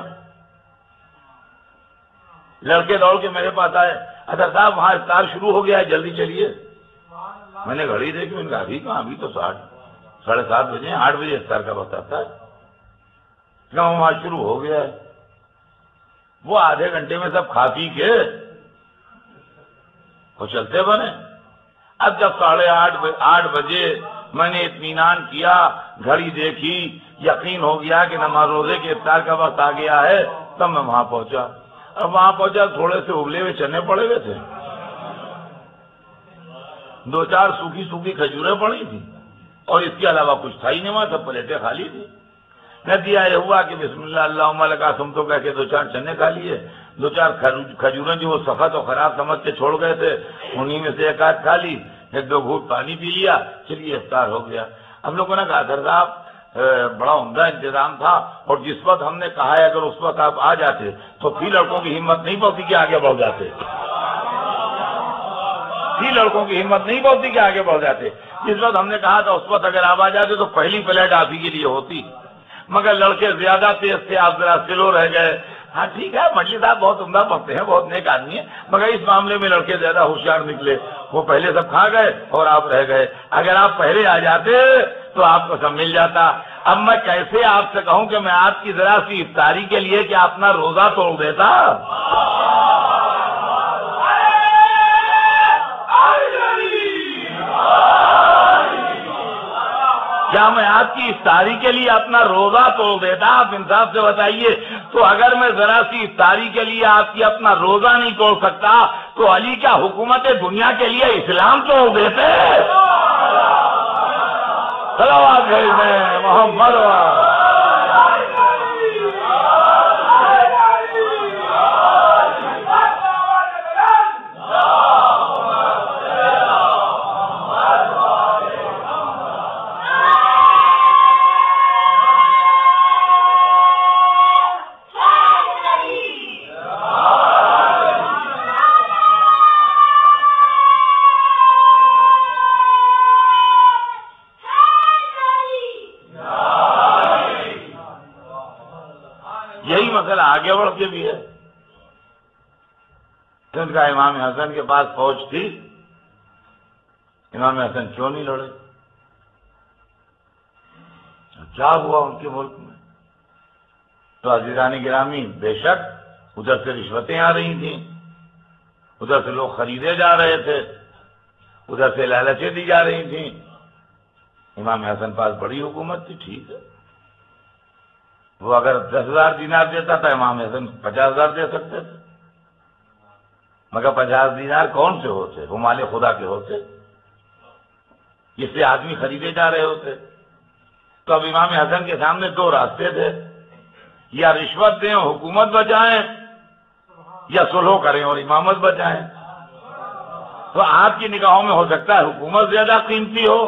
लड़के दौड़ के मेरे पास आए। अच्छा साहब, वहाँ इफ्तार शुरू हो गया है, जल्दी चलिए। मैंने घड़ी देखी मैंने कहा अभी कहा, अभी तो साठ साढ़े सात बजे आठ बजे इफ्तार का वक्त आता है। गाँव वहाँ शुरू हो गया है। वो आधे घंटे में सब खा पी के वो चलते बने। अब जब साढ़े आठ आठ बजे मैंने इतमान किया, घड़ी देखी, यकीन हो गया कि नमाज़ रोज़े के इफ्तार का वक्त आ गया है, तब मैं वहाँ पहुँचा। अब वहाँ पहुँचा, थोड़े से उबले हुए चने पड़े हुए थे। दो चार सूखी सूखी खजूरें पड़ी थी, और इसके अलावा कुछ था ही नहीं, वहाँ सब प्लेटें खाली थी। नदिया यह हुआ कि बिस्मिल्लाह तुम तो कह के दो चार चने खा लिए। दो चार खजूरें जो वो सफ़ा तो खराब समझ के छोड़ गए थे, उन्हीं में से एक आध खा ली। एक दो घूट पानी पी लिया चलिए इफ्तार हो गया। हम लोगों ने कहा साहब बड़ा उमदा इंतज़ाम था और जिस वक्त हमने कहा है, अगर उस वक्त आप आ जाते तो फिर लड़कों की हिम्मत नहीं पड़ती कि आगे बढ़ जाते। फिर लड़कों की हिम्मत नहीं पड़ती कि आगे बढ़ जाते। जिस वक्त हमने कहा था, उस वक्त अगर आप आ जाते तो पहली प्लेट आप ही के लिए होती। मगर लड़के ज़्यादा तेज थे, आप जरा सिलो रह गए हाँ ठीक है मछली साहब बहुत उमदा पढ़ते हैं, बहुत नेक आदमी है, मगर इस मामले में लड़के ज़्यादा होशियार निकले। वो पहले सब खा गए और आप रह गए। अगर आप पहले आ जाते तो आपको सब मिल जाता। अब मैं कैसे आपसे कहूँ कि मैं आपकी जरा सी इफ्तारी के लिए कि अपना रोजा तोड़ देता? क्या मैं आपकी इफ्तारी के लिए अपना रोजा तोड़ देता? आप इंसाफ से बताइए। तो अगर मैं जरा सी इफ्तारी के लिए आपकी अपना रोजा नहीं तोड़ सकता तो अली क्या हुकूमत दुनिया के लिए इस्लाम तोड़ देते मोहम्मद इमाम हसन के पास फौज थी। इमाम हसन क्यों नहीं लड़े? क्या हुआ उनके मुल्क में? तो अजीरानी गिरामी, बेशक, उधर से रिश्वतें आ रही थी। उधर से लोग खरीदे जा रहे थे। उधर से लालचें दी जा रही थी। इमाम हसन पास बड़ी हुकूमत थी, ठीक है। वो अगर दस हज़ार दिनार देता था, इमाम हसन पचास हज़ार दे सकते थे। मगर पचास दिनार कौन से होते? वो माले खुदा के होते। जिससे आदमी खरीदे जा रहे होते। तो अब इमाम हसन के सामने दो रास्ते थे। या रिश्वत दें हुकूमत बचाएँ, या सुलह करें और इमामत बचाएँ। तो आपकी निगाहों में हो सकता है हुकूमत ज़्यादा कीमती हो।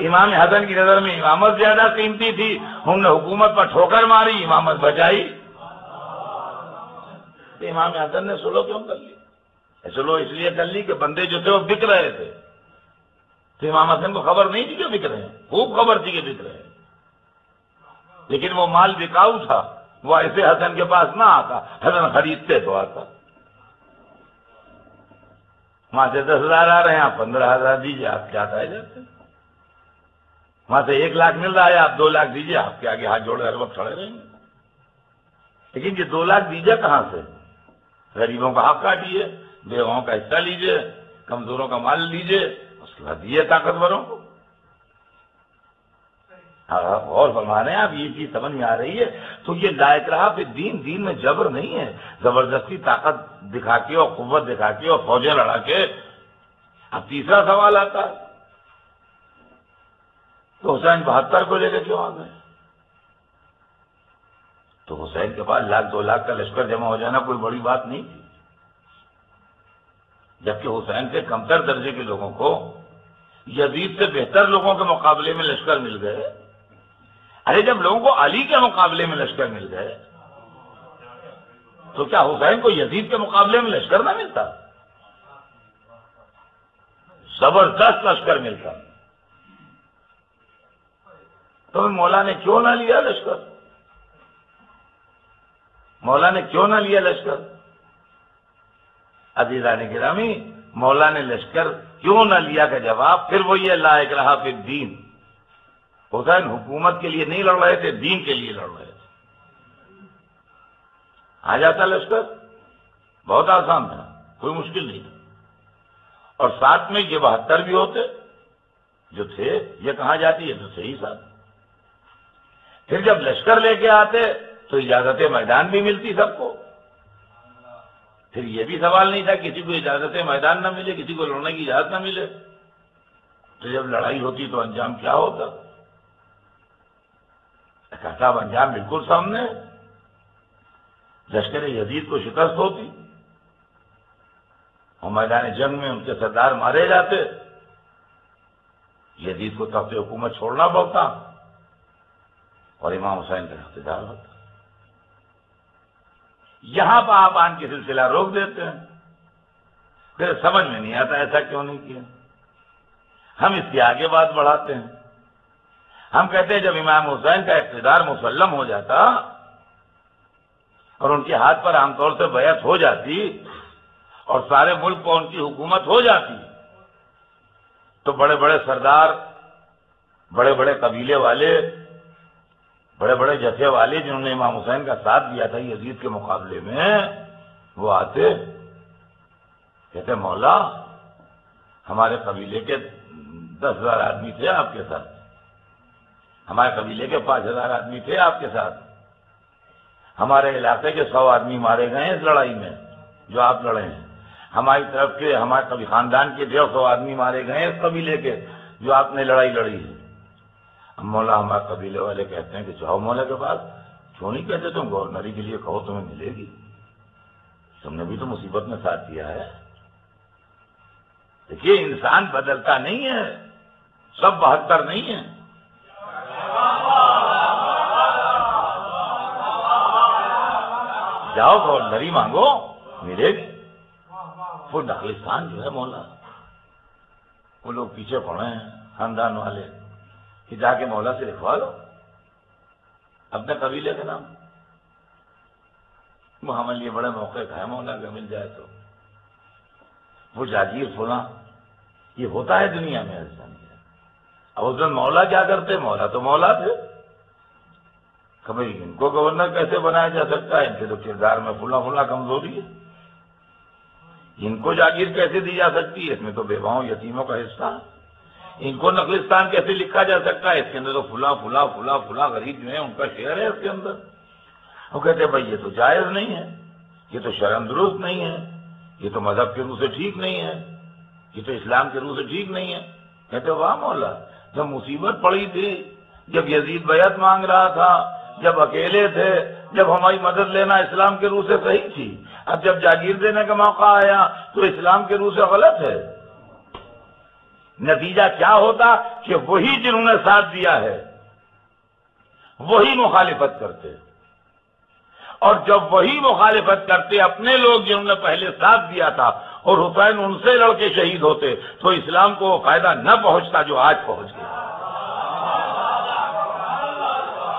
इमाम हसन की नज़र में इमामत ज़्यादा कीमती थी। हमने हुकूमत पर ठोकर मारी, इमामत बचाई। तो इमाम हसन ने सुलो क्यों कर ली? सुलो इसलिए कर ली कि बंदे जो थे वो बिक रहे थे। तो इमाम हसन को खबर नहीं थी कि बिक रहे हैं। खूब खबर थी कि बिक रहे हैं। लेकिन वो माल बिकाऊ था। वो ऐसे हसन के पास ना आता। हसन खरीदते तो आता। वहाँ से दस हज़ार आ रहे हैं, आप पंद्रह हज़ार दीजिए, आप क्या आ जाते वहाँ से एक लाख मिल रहा है, आप दो लाख दीजिए, आपके आगे हाथ जोड़ हर वक्त खड़े रहेंगे। लेकिन ये दो लाख दीजिए कहाँ से? गरीबों का हक काटिए बेवाओं का हिस्सा लीजिए कमजोरों का माल लीजिए उसके बाद दिए ताकतवरों को हाँ, और फरमा रहे हैं आप ये चीज़ समझ में आ रही है। तो ये लायक रहा फिर दीन दीन में जबर नहीं है। ज़बरदस्ती ताकत दिखा के और कुत दिखा के और फौजें लड़ा के अब तीसरा सवाल आता है तो हुसैन बहत्तर को लेकर क्यों आ गए? तो हुसैन के पास लाख, दो लाख का लश्कर जमा हो जाना कोई बड़ी बात नहीं। थी जबकि हुसैन के कमतर दर्जे के लोगों को यजीद से बेहतर लोगों के मुकाबले में लश्कर मिल गए। अरे, जब लोगों को अली के मुकाबले में लश्कर मिल गए तो क्या हुसैन को यजीद के मुकाबले में लश्कर ना मिलता? ज़बरदस्त लश्कर मिलता। तो मौला ने क्यों ना लिया लश्कर? मौला ने क्यों ना लिया लश्कर? ने गिरामी मौला ने लश्कर क्यों ना लिया का जवाब? फिर वो ये लायक रहा फिर दीन। हुसैन हुकूमत के लिए नहीं लड़ रहे थे, दीन के लिए लड़ रहे थे। आ जाता लश्कर? बहुत आसान था, कोई मुश्किल नहीं था। और साथ में ये बहत्तर भी होते, जो थे, ये कहा जाती है? तो सही साथ। फिर जब लश्कर लेके आते तो इजाज़त मैदान भी मिलती सबको। फिर ये भी सवाल नहीं था, किसी को इजाज़त मैदान ना मिले, किसी को लड़ने की इजाज़त ना मिले। तो जब लड़ाई होती तो अंजाम क्या होता? कहता अंजाम बिल्कुल सामने लश्कर यजीद को शिकस्त होती। और मैदान जंग में उनके सरदार मारे जाते। यजीद को तब से हुकूमत छोड़ना पड़ता। और इमाम हुसैन का इख्तदार होता। यहाँ पर आप आन की सिलसिला रोक देते हैं। फिर समझ में नहीं आता ऐसा क्यों नहीं किया? हम इसकी आगे बात बढ़ाते हैं। हम कहते हैं, जब इमाम हुसैन का इकतदार मुसलम हो जाता और उनके हाथ पर आमतौर से बैत हो जाती और सारे मुल्क पर उनकी हुकूमत हो जाती तो बड़े बड़े सरदार बड़े बड़े कबीले वाले बड़े बड़े जथे वाले जिन्होंने इमाम हुसैन का साथ दिया था यजीद के मुकाबले में, वो आते, कहते, मौला, हमारे कबीले के दस हज़ार आदमी थे आपके साथ। हमारे कबीले के पाँच हज़ार आदमी थे आपके साथ। हमारे इलाके के सौ आदमी मारे गए इस लड़ाई में, जो आप लड़े हैं। हमारी तरफ़ के, हमारे कभी खानदान के डेढ़ सौ आदमी मारे गए इस कबीले के, जो आपने लड़ाई लड़ी है। मौला हमारे कबीले वाले कहते हैं कि जाओ मौला के पास। क्यों नहीं कहते तुम गवर्नरी के लिए कहो, तुम्हें मिलेगी। तुमने भी तो मुसीबत में साथ दिया है। देखिए, इंसान बदलता नहीं है। सब बहत्तर नहीं है। जाओ गवर्नरी मांगो, मिलेगी। वो नखलिस्तान जो है मौला, वो लोग पीछे पड़े हैं, खानदान वाले। कि जाके मौला से लिखवा लो। अपने कबीले के नाम। वो हमारे लिए बड़े मौके है, मौला का मिल जाए तो। वो जागीर सोना ये होता है दुनिया में, ऐसा नहीं है। अब उसमें मौला क्या करते? मौला तो मौला थे। कभी इनको गवर्नर कैसे बनाया जा सकता है? इनके तो किरदार में फुला फुला कमज़ोरी है। इनको जागीर कैसे दी जा सकती है? इसमें तो बेवाओं, यतीमों का हिस्सा है। इनको नकलिस्तान कैसे लिखा जा सकता है? इसके अंदर तो फुला फुला फुला फुला गरीब जो है, उनका शेयर है इसके अंदर। वो कहते हैं, भाई, ये तो जायज़ नहीं है। ये तो शर्म दुरुस्त नहीं है। ये तो मज़हब के रूह से ठीक नहीं है। ये तो इस्लाम के रूह से ठीक नहीं है। कहते वाह मौला, जब मुसीबत पड़ी थी, जब यजीद बैत मांग रहा था, जब अकेले थे, जब हमारी मदद लेना इस्लाम के रूह से सही थी, अब जब जागीर देने का मौका आया तो इस्लाम के रूह से गलत है। नतीजा क्या होता कि वही जिन्होंने साथ दिया है, वही मुखालिफत करते। और जब वही मुखालिफत करते, अपने लोग जिन्होंने पहले साथ दिया था और हुसैन उनसे लड़के शहीद होते तो इस्लाम को वो फ़ायदा न पहुँचता जो आज पहुँच गया।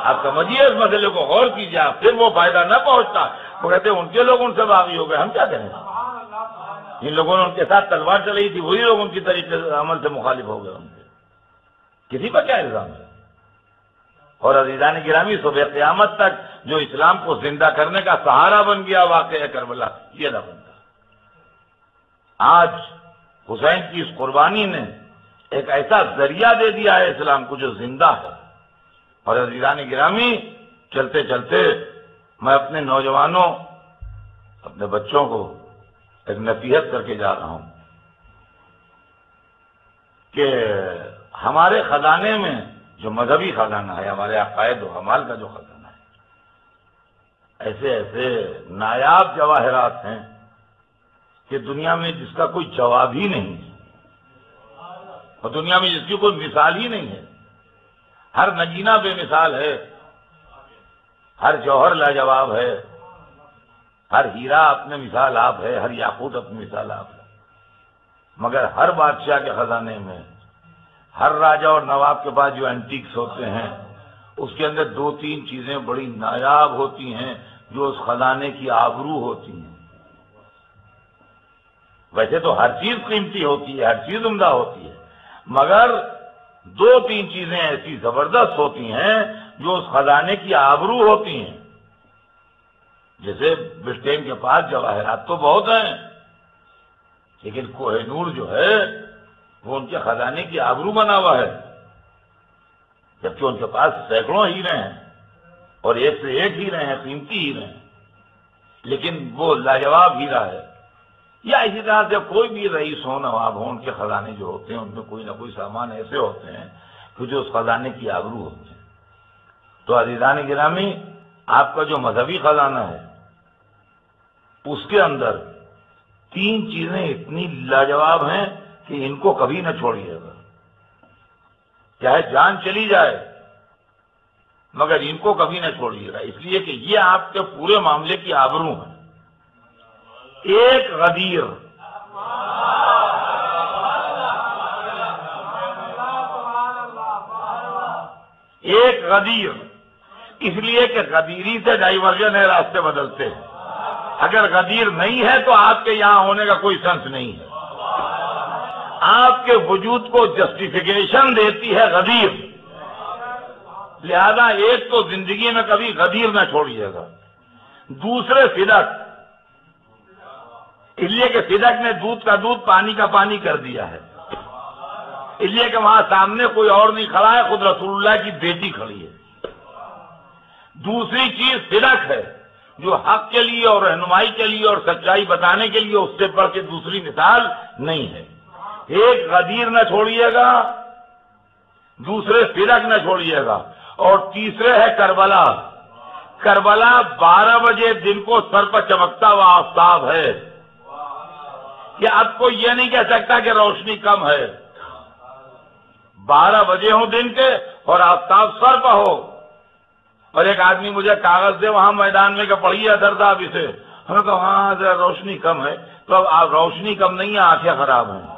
आप समझिए इस मसले को, गौर कीजिए फिर वो फ़ायदा न पहुँचता। वो कहते उनके लोग उनसे बागी हो गए, हम क्या करें? जिन लोगों ने उनके साथ तलवार चलाई थी, वही लोग उनकी तरीके अमल से मुखालिफ हो गए उनके। किसी पर क्या इल्ज़ाम है? और अजीजान गिरामी सुबह क्यामत तक जो इस्लाम को ज़िंदा करने का सहारा बन गया वाकई करबला, ये ना बनता। आज हुसैन की इस कुर्बानी ने एक ऐसा ज़रिया दे दिया है इस्लाम को जो ज़िंदा है। और अजीजान गिरामी चलते चलते मैं अपने नौजवानों, अपने बच्चों को एक नसीहत करके जा रहा हूँ कि हमारे खजाने में जो मजहबी खजाना है, हमारे अकायद और हमाल का जो खजाना है, ऐसे ऐसे नायाब जवाहरात हैं कि दुनिया में जिसका कोई जवाब ही नहीं है और दुनिया में जिसकी कोई मिसाल ही नहीं है। हर नगीना बेमिसाल है, हर जौहर लाजवाब है हर हीरा अपने मिसाल आप है, हर याकूत अपनी मिसाल आप है। मगर हर बादशाह के खजाने में, हर राजा और नवाब के पास जो एंटीक्स होते हैं, उसके अंदर दो तीन चीज़ें बड़ी नायाब होती हैं, जो उस खजाने की आबरू होती हैं। वैसे तो हर चीज़ कीमती होती है, हर चीज़ उमदा होती है, मगर दो तीन चीज़ें ऐसी ज़बरदस्त होती हैं, जो उस खजाने की आबरू होती हैं। जैसे ब्रिटेन के पास जवाहरात तो बहुत हैं, लेकिन कोहनूर जो है, वो उनके खजाने की आबरू बना हुआ है। जबकि उनके पास सैकड़ों हीरे हैं, और एक से एक हीरे हैं, कीमती हीरे हैं। लेकिन वो लाजवाब हीरा है। या इसी तरह से कोई भी रईस हो नवाब हो उनके खजाने जो होते हैं, उनमें कोई ना कोई सामान ऐसे होते हैं कि जो उस खजाने की आबरू होते हैं। तो अजीजान गिरामी आपका जो मजहबी खजाना है उसके अंदर तीन चीज़ें इतनी लाजवाब हैं कि इनको कभी न छोड़िएगा चाहे जान चली जाए, मगर इनको कभी न छोड़िएगा। इसलिए कि ये आपके पूरे मामले की आबरू है। एक गदीर एक गदीर, इसलिए कि गदीरी से डाइवर्जन है, रास्ते बदलते हैं। अगर गदीर नहीं है तो आपके यहाँ होने का कोई सेंस नहीं है। आपके वजूद को जस्टिफिकेशन देती है गदीर। लिहाजा एक तो ज़िंदगी में कभी गदीर न छोड़िएगा। दूसरे फिदक इसलिए के फिदक ने दूध का दूध पानी का पानी कर दिया है। इसलिए के वहाँ सामने कोई और नहीं खड़ा है, खुद रसूलुल्लाह की बेटी खड़ी है। दूसरी चीज़ फिदक है। जो हक के लिए और रहनुमाई के लिए और सच्चाई बताने के लिए उससे बढ़ के दूसरी मिसाल नहीं है। एक गदीर न छोड़िएगा, दूसरे फिरक न छोड़िएगा। और तीसरे है करबला। करबला बारह बजे दिन को सर पर चमकता हुआ आफ्ताब है। कि अब कोई ये नहीं कह सकता कि रोशनी कम है। बारह बजे हो दिन के और आफ्ताब सर पर हो। और एक आदमी मुझे कागज़ दे, वहाँ मैदान में पढ़िए दरदाब इसे। हमने कहा वहाँ जरा रोशनी कम है। तो अब आप रोशनी कम नहीं है, आँखें खराब हैं।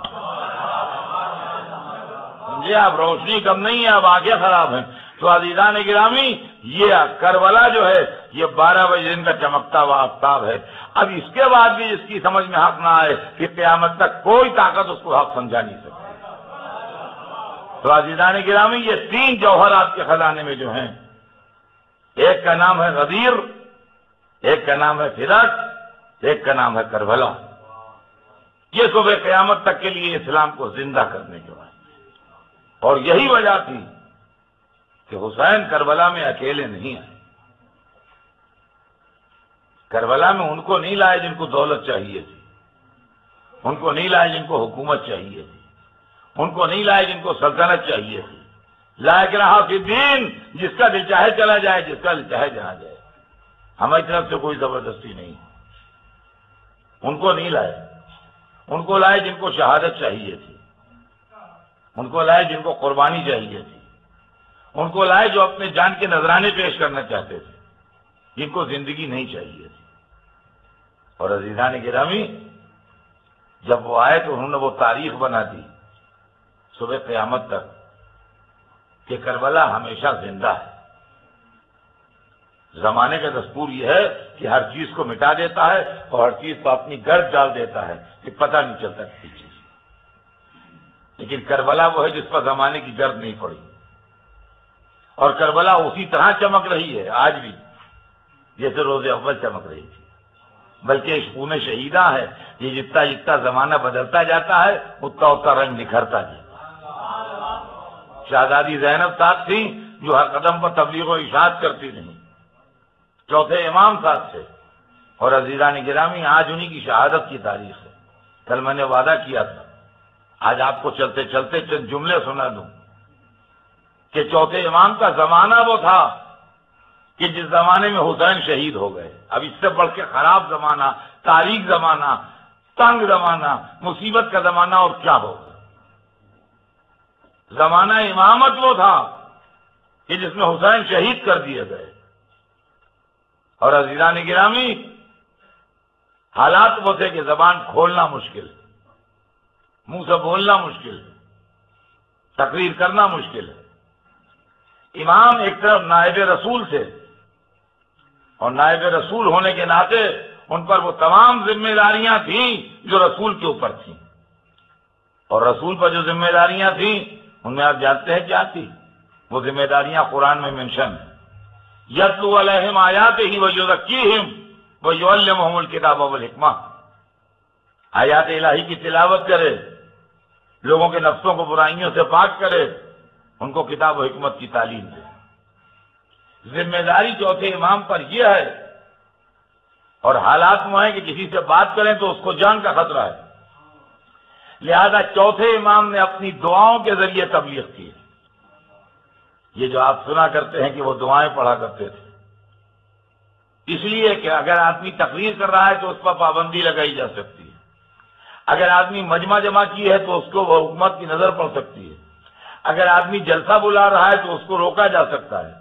समझे? आप रोशनी कम नहीं है अब आँखें खराब हैं। तो अजीजा ने गिरामी ये करबला जो है, ये बारह बजे दिन का चमकता हुआ आफ्ताब है। अब इसके बाद भी इसकी समझ में हक ना आए कि क्यामत तक कोई ताकत उसको हक समझा नहीं सकती। तो आजीदान गिरामी ये तीन जौहर आपके खजाने में जो हैं एक का नाम है गदीर एक का नाम है फिरक, एक का नाम है करबला। ये सुबह क्यामत तक के लिए इस्लाम को ज़िंदा करने के बाद और यही वजह थी कि हुसैन करबला में अकेले नहीं आए। करबला में उनको नहीं लाए जिनको दौलत चाहिए थी। उनको नहीं लाए जिनको हुकूमत चाहिए थी। उनको नहीं लाए जिनको सल्तनत चाहिए थी। लायक रहा फिर दिन, जिसका दिल चाहे चला जाए, जिसका दिल चाहे जहाँ जाए। हमारी तरफ़ से कोई ज़बरदस्ती नहीं। उनको नहीं लाए। उनको लाए जिनको शहादत चाहिए थी। उनको लाए जिनको कुर्बानी चाहिए थी। उनको लाए जो अपने जान के नजराने पेश करना चाहते थे। जिनको ज़िंदगी नहीं चाहिए थी। और अजीजा ने गिरामी, जब वो आए तो उन्होंने वो तारीख बना दी, सुबह क्यामत तक। कि करबला हमेशा ज़िंदा है। जमाने का दस्तूर यह है कि हर चीज़ को मिटा देता है और हर चीज़ को अपनी गर्द डाल देता है कि पता नहीं चलता किसी चीज़ लेकिन करबला वो है जिस पर जमाने की गर्द नहीं पड़ी। और करबला उसी तरह चमक रही है आज भी, जैसे रोज़े अव्वल चमक रही थी। बल्कि पूने शहीदा है, ये जितना जितना जमाना बदलता जाता है उतना उतना रंग निखरता जाता शाहजादी जैनब साथ थी, जो हर कदम पर तबलीग इशाद करती नहीं चौथे इमाम साथ थे। और अजीरा ने गिरामी आज उन्हीं की शहादत की तारीख है। कल मैंने वादा किया था। आज आपको चलते चलते चंद जुमले सुना दूँ कि चौथे इमाम का जमाना वो था कि जिस जमाने में हुसैन शहीद हो गए। अब इससे बढ़ के खराब जमाना, तारीख जमाना, तंग जमाना, मुसीबत का जमाना और क्या होगा? जमाना इमामत वो था कि जिसमें हुसैन शहीद कर दिए गए। और अजीरान गिरामी हालात वो थे कि जबान खोलना मुश्किल, मुँह से बोलना मुश्किल, तकरीर करना मुश्किल। है इमाम एक तरफ़ नायब रसूल थे और नायब रसूल होने के नाते उन पर वो तमाम जिम्मेदारियाँ थी जो रसूल के ऊपर थी। और रसूल पर जो जिम्मेदारियाँ थी उनमें आप जानते हैं क्या थी? वो जिम्मेदारियाँ कुरान में मेंशन है। यतलू अलहम आयात ही वह युजक्कीहिम व युल्लमुहुल किताब वल हिकमा। आयात इलाही की तिलावत करे, लोगों के नफ्सों को बुराइयों से पाक करे, उनको किताब हिकमत की तालीम दे। ज़िम्मेदारी चौथे इमाम पर यह है, और हालात में है कि किसी से बात करें तो उसको जान का खतरा है। लिहाजा चौथे इमाम ने अपनी दुआओं के ज़रिए तबलीग की। ये जो आप सुना करते हैं कि वो दुआएँ पढ़ा करते थे। इसलिए कि अगर आदमी तकरीर कर रहा है तो उस पर पाबंदी लगाई जा सकती है। अगर आदमी मजमा जमा की है तो उसको वह हुकूमत की नज़र पड़ सकती है। अगर आदमी जलसा बुला रहा है तो उसको रोका जा सकता है।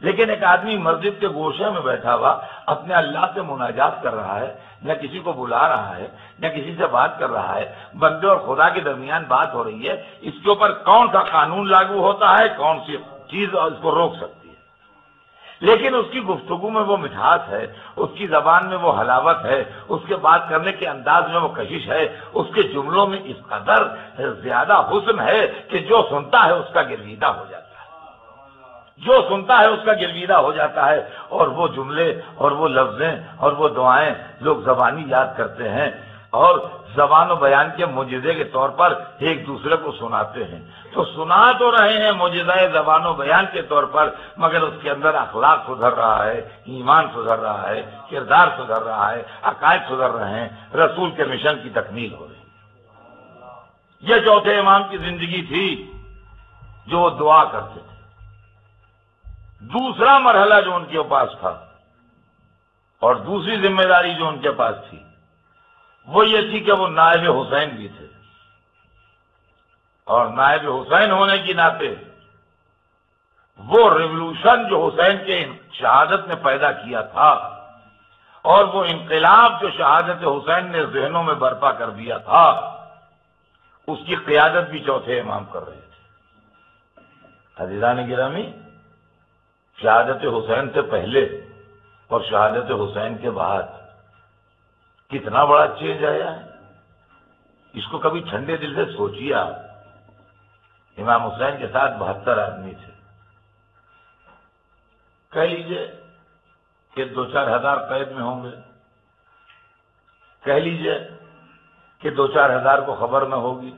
लेकिन एक आदमी मस्जिद के गोशे में बैठा हुआ अपने अल्लाह से मुनाजात कर रहा है न किसी को बुला रहा है, न किसी से बात कर रहा है। बंदे और खुदा के दरमियान बात हो रही है। इसके ऊपर कौन सा कानून लागू होता है, कौन सी चीज़ इसको रोक सकती है? लेकिन उसकी गुफ्तगु में वो मिठास है, उसकी जबान में वो हलावत है, उसके बात करने के अंदाज में वो कशिश है, उसके जुमलों में इस कदर ज़्यादा हुस्न है कि जो सुनता है उसका गिरवीदा हो जाता है। जो सुनता है उसका गिरवीदा हो जाता है। और वो जुमले, और वो लफ्जें, और वो दुआएँ लोग जबानी याद करते हैं। और जबान बयान के मुजिजे के तौर पर एक दूसरे को सुनाते हैं। तो सुना तो रहे हैं मुजिजाए जबान बयान के तौर पर, मगर उसके अंदर अखलाक सुधर रहा है, ईमान सुधर रहा है, किरदार सुधर रहा है, अकायद सुधर रहे हैं, रसूल के मिशन की तकमील हो रही यह चौथे इमाम की ज़िंदगी थी जो दुआ करते थे। दूसरा मरहला जो उनके पास था और दूसरी ज़िम्मेदारी जो उनके पास थी, वो ये थी कि वो नायब हुसैन भी थे। और नायब हुसैन होने की नाते वो रिवोल्यूशन जो हुसैन के शहादत ने पैदा किया था और वो इनकलाब जो शहादत हुसैन ने जहनों में बर्पा कर दिया था, उसकी क्यादत भी चौथे इमाम कर रहे थे। हजीरा ने गिरामी शहादत हुसैन से पहले और शहादत हुसैन के बाद कितना बड़ा चेंज आया है? इसको कभी ठंडे दिल से सोचिए आप। इमाम हुसैन के साथ बहत्तर आदमी थे। कह लीजिए कि दो चार हज़ार कैद में होंगे। कह लीजिए कि दो चार हज़ार को खबर न होगी।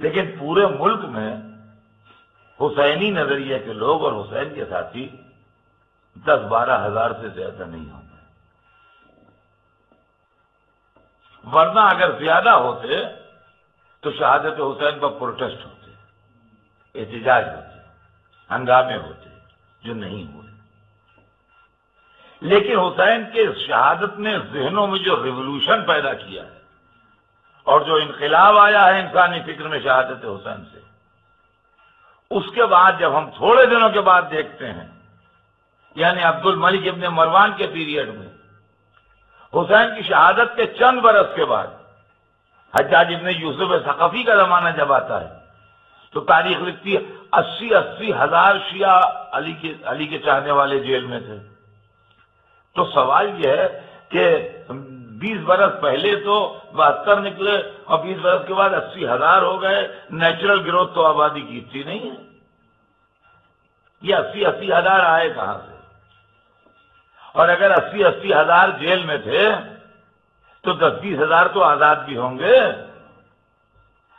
लेकिन पूरे मुल्क में हुसैनी नज़रिए के लोग और हुसैन के साथी दस बारह हज़ार से ज़्यादा नहीं होंगे वरना अगर ज़्यादा होते तो शहादत हुसैन पर प्रोटेस्ट होते, एहतजाज होते, हंगामे होते, जो नहीं हुए। लेकिन हुसैन के शहादत ने जहनों में जो रिवोल्यूशन पैदा किया है, और जो इनकलाब आया है, इंसानी फ़िक्र में शहादत हुसैन से उसके बाद जब हम थोड़े दिनों के बाद देखते हैं, यानी अब्दुल मलिक इब्ने मरवान के पीरियड में, हुसैन की शहादत के चंद बरस के बाद हजाज इब्ने यूसुफ सकफी का जमाना जब आता है तो तारीख लिखती है, अस्सी अस्सी हज़ार शिया अली के अली के चाहने वाले जेल में थे। तो सवाल यह है कि बीस बरस पहले तो बहत्तर निकले, और बीस बरस के बाद अस्सी हज़ार हो गए। नेचुरल ग्रोथ तो आबादी की इतनी नहीं है। ये अस्सी अस्सी हज़ार आए कहाँ से? और अगर अस्सी अस्सी हज़ार जेल में थे तो दस, बीस हज़ार तो आज़ाद भी होंगे।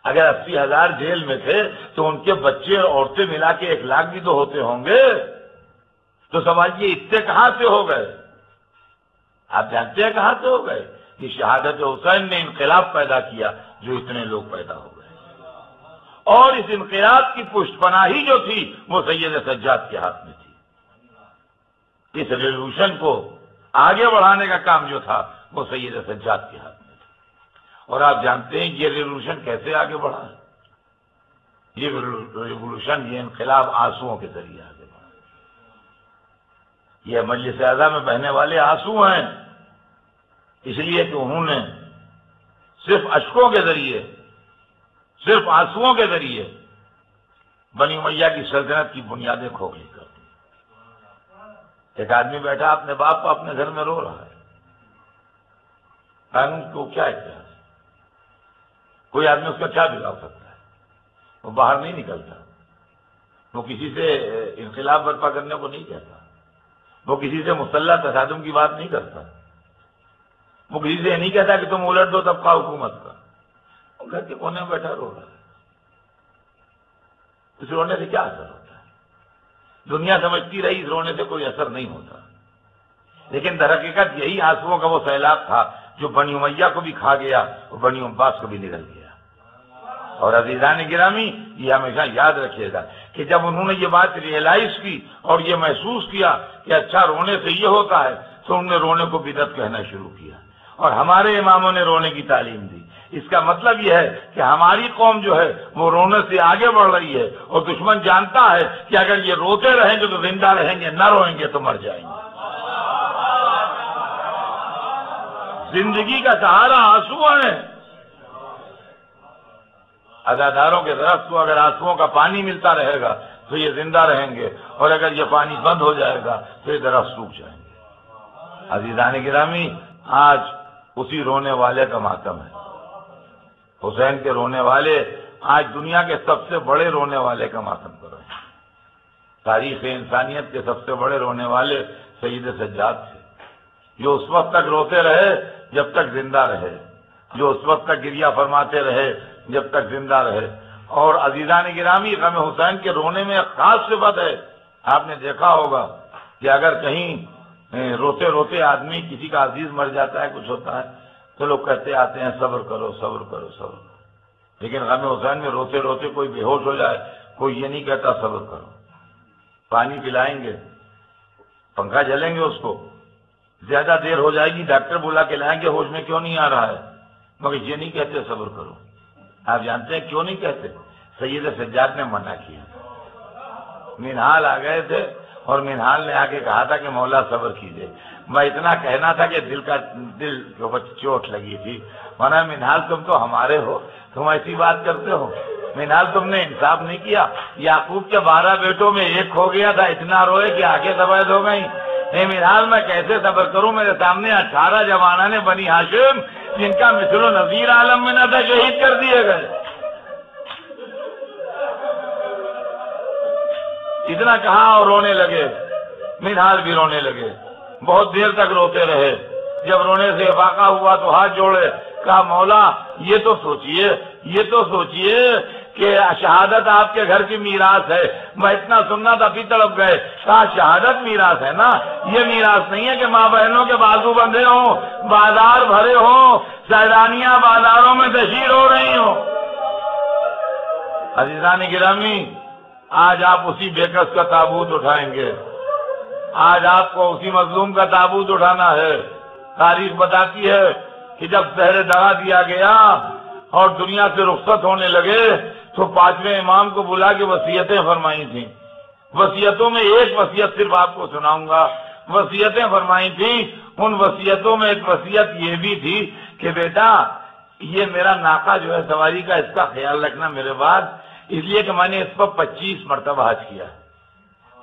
अगर अस्सी हज़ार जेल में थे तो उनके बच्चे और औरतें मिला के एक लाख भी तो होते होंगे। तो ये इतने कहाँ से हो गए? आप जानते हैं कहाँ से हो गए? कि शहादत हुसैन ने इनकलाब पैदा किया जो इतने लोग पैदा हो गए। और इस इनकलाब की पुष्टपनाही जो थी, वो सैयद सज्जाद के हाथ में थी। इस रेवोल्यूशन को आगे बढ़ाने का काम जो था, वो सैयद सज्जाद के हाथ में था। और आप जानते हैं ये रेवोल्यूशन कैसे आगे बढ़ा? ये रेवोल्यूशन ये इनकलाब आंसुओं के ज़रिए आगे बढ़ा। यह मजलिस में बहने वाले आँसू हैं। इसलिए कि उन्होंने सिर्फ़ अशकों के ज़रिए, सिर्फ़ आंसुओं के ज़रिए बनी मैया की सल्तनत की बुनियादें खोखली कर दी। एक आदमी बैठा, अपने बाप को अपने घर में रो रहा है। कानून को क्या इतिहास कोई आदमी उसका क्या बिगाड़ सकता है? वो बाहर नहीं निकलता। वो किसी से इनकलाब बर्पा करने को नहीं कहता। वो किसी से मुसल्ला तसादुम की बात नहीं करता। वो किसी से नहीं कहता कि तुम उलट दो तबका हुकूमत का? वो घर के कोने में बैठा रो रहा है। इस रोने से क्या असर होता है? दुनिया समझती रही, इस रोने से कोई असर नहीं होता। लेकिन दरहकीकत यही आंसुओं का वो सैलाब था, जो बनी उमैया को भी खा गया और बनी अब्बास को भी निकल गया। और अजीजा ने गिरामी, ये हमेशा याद रखिएगा कि जब उन्होंने ये बात रियलाइज़ की और ये महसूस किया कि अच्छा रोने से ये होता है तो उन्होंने रोने को बिदत कहना शुरू किया। और हमारे इमामों ने रोने की तालीम दी। इसका मतलब यह है कि हमारी कौम जो है, वो रोने से आगे बढ़ रही है और दुश्मन जानता है कि अगर ये रोते रहेंगे तो ज़िंदा रहेंगे, न रोएँगे तो मर जाएँगे। ज़िंदगी का सहारा आँसू है। अदादारों के दरख्त को अगर आंसुओं का पानी मिलता रहेगा तो ये ज़िंदा रहेंगे और अगर ये पानी बंद हो जाएगा तो ये दरख्त सूख जाएँगे। अजीजान गिरामी आज उसी रोने वाले का मातम है। हुसैन के रोने वाले आज दुनिया के सबसे बड़े रोने वाले का मातम कर। रहे हैं तारीख इंसानियत के सबसे बड़े रोने वाले सईद सज्जाद थे। जो उस वक्त तक रोते रहे, जब तक ज़िंदा रहे। जो उस वक्त तक गिरिया फरमाते रहे, जब तक ज़िंदा रहे। और अजीजान गिरामी गम हुसैन के रोने में एक खास सिफत है। आपने देखा होगा कि अगर कहीं रोते रोते आदमी, किसी का अज़ीज़ मर जाता है, कुछ होता है। तो लोग कहते आते हैं, सब्र करो सब्र करो, सब्र लेकिन गम हुसैन में रोते रोते कोई बेहोश हो जाए, कोई ये नहीं कहता, सब्र करो। पानी पिलाएँगे, पंखा जलेंगे उसको, ज़्यादा देर हो जाएगी, डॉक्टर बुला के लाएँगे, होश में क्यों नहीं आ रहा है? मगर ये नहीं कहते, सब्र करो। आप जानते हैं, क्यों नहीं कहते? सैयद सज्जाद ने मना किया। मिनहाल आ गए थे और मिनहाल ने आके कहा था कि मौला सब्र कीजिए। मैं इतना कहना था कि दिल का दिल के चोट लगी थी। मना मिनहाल, तुम तो हमारे हो। तुम ऐसी बात करते हो। मिनहाल, तुमने इंसाफ नहीं किया। याकूब के बारह बेटों में एक हो गया था। इतना रोए कि आगे सफ़ेद हो गई। नहीं, मिनहाल, मैं कैसे सबर करूँ? मेरे सामने अठारह जमाना ने बनी हाशिम, जिनका मिसलो नजीर आलम में न था, शहीद कर दिए गए। इतना कहा और रोने लगे? मिनहाल भी रोने लगे। बहुत देर तक रोते रहे। जब रोने से फाका हुआ तो हाथ जोड़े। कहा, मौला, ये तो सोचिए, ये तो सोचिए कि शहादत आपके घर की मीरास है। मैं इतना सुनना था अभी तड़प गए। कहा, शहादत मीरास है ना? ये मीरास नहीं है कि माँ बहनों के बाजू बंधे हो, बाज़ार भरे हो सैलानिया बाजारों में तशीर हो रही हो। अजीजानी गिरामी आज आप उसी बेकस का ताबूत उठाएँगे। आज आपको उसी मजलूम का ताबूत उठाना है। तारीख बताती है कि जब शहर दगा दिया गया और दुनिया से रुख्सत होने लगे तो पाँचवें इमाम को बुला के वसीयतें फरमाई थी। वसीयतों में एक वसीयत सिर्फ़ आपको सुनाऊँगा। वसीयतें फरमाई थी, उन वसीयतों में एक वसीयत ये भी थी कि बेटा, ये मेरा नाका जो है सवारी का इसका ख्याल रखना मेरे बाद। इसलिए कि मैंने इस पर पच्चीस मरतबा हज किया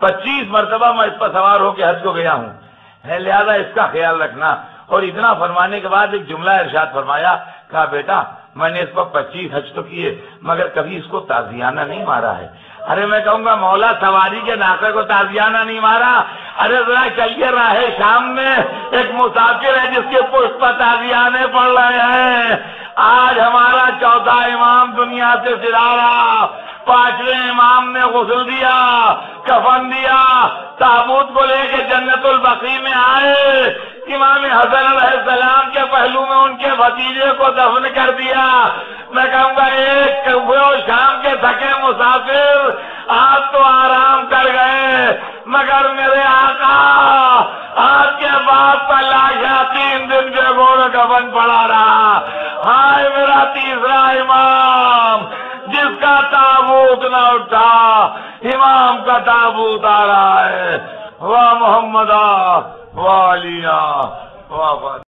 पच्चीस मरतबा मैं इस पर सवार होकर हज को गया हूँ। है, लिहाजा इसका ख्याल रखना। और इतना फरमाने के बाद एक जुमला इर्शाद फरमाया, कहा, बेटा, मैंने इस पर पच्चीस हज तो किए, मगर कभी इसको ताजियाना नहीं मारा है। अरे मैं कहूँगा, मौला सवारी के नाके को ताजियाना नहीं मारा। अरे जरा चलिए रहा शाम में, एक मुसाफिर है जिसके पुष्प ताजियाने पड़ रहे हैं। आज हमारा चौथा इमाम दुनिया से सिरारा, पाँचवें इमाम ने गुसल दिया, कफन दिया, ताबूत को लेके जन्नतुल बकी में आए। इमाम हसन सलाम के पहलू में उनके भतीजे को दफन कर दिया। मैं कहूँगा, एक शाम के थके मुसाफिर आज तो आराम कर गए। मगर मेरे आका आपके बाप का लाशा तीन दिन के गोड़ कफन पड़ा रहा। हाय मेरा तीसरा इमाम, जिसका ताबूत न उठा, इमाम का ताबूत आ रहा है। वाह मोहम्मदा वालिया वाह।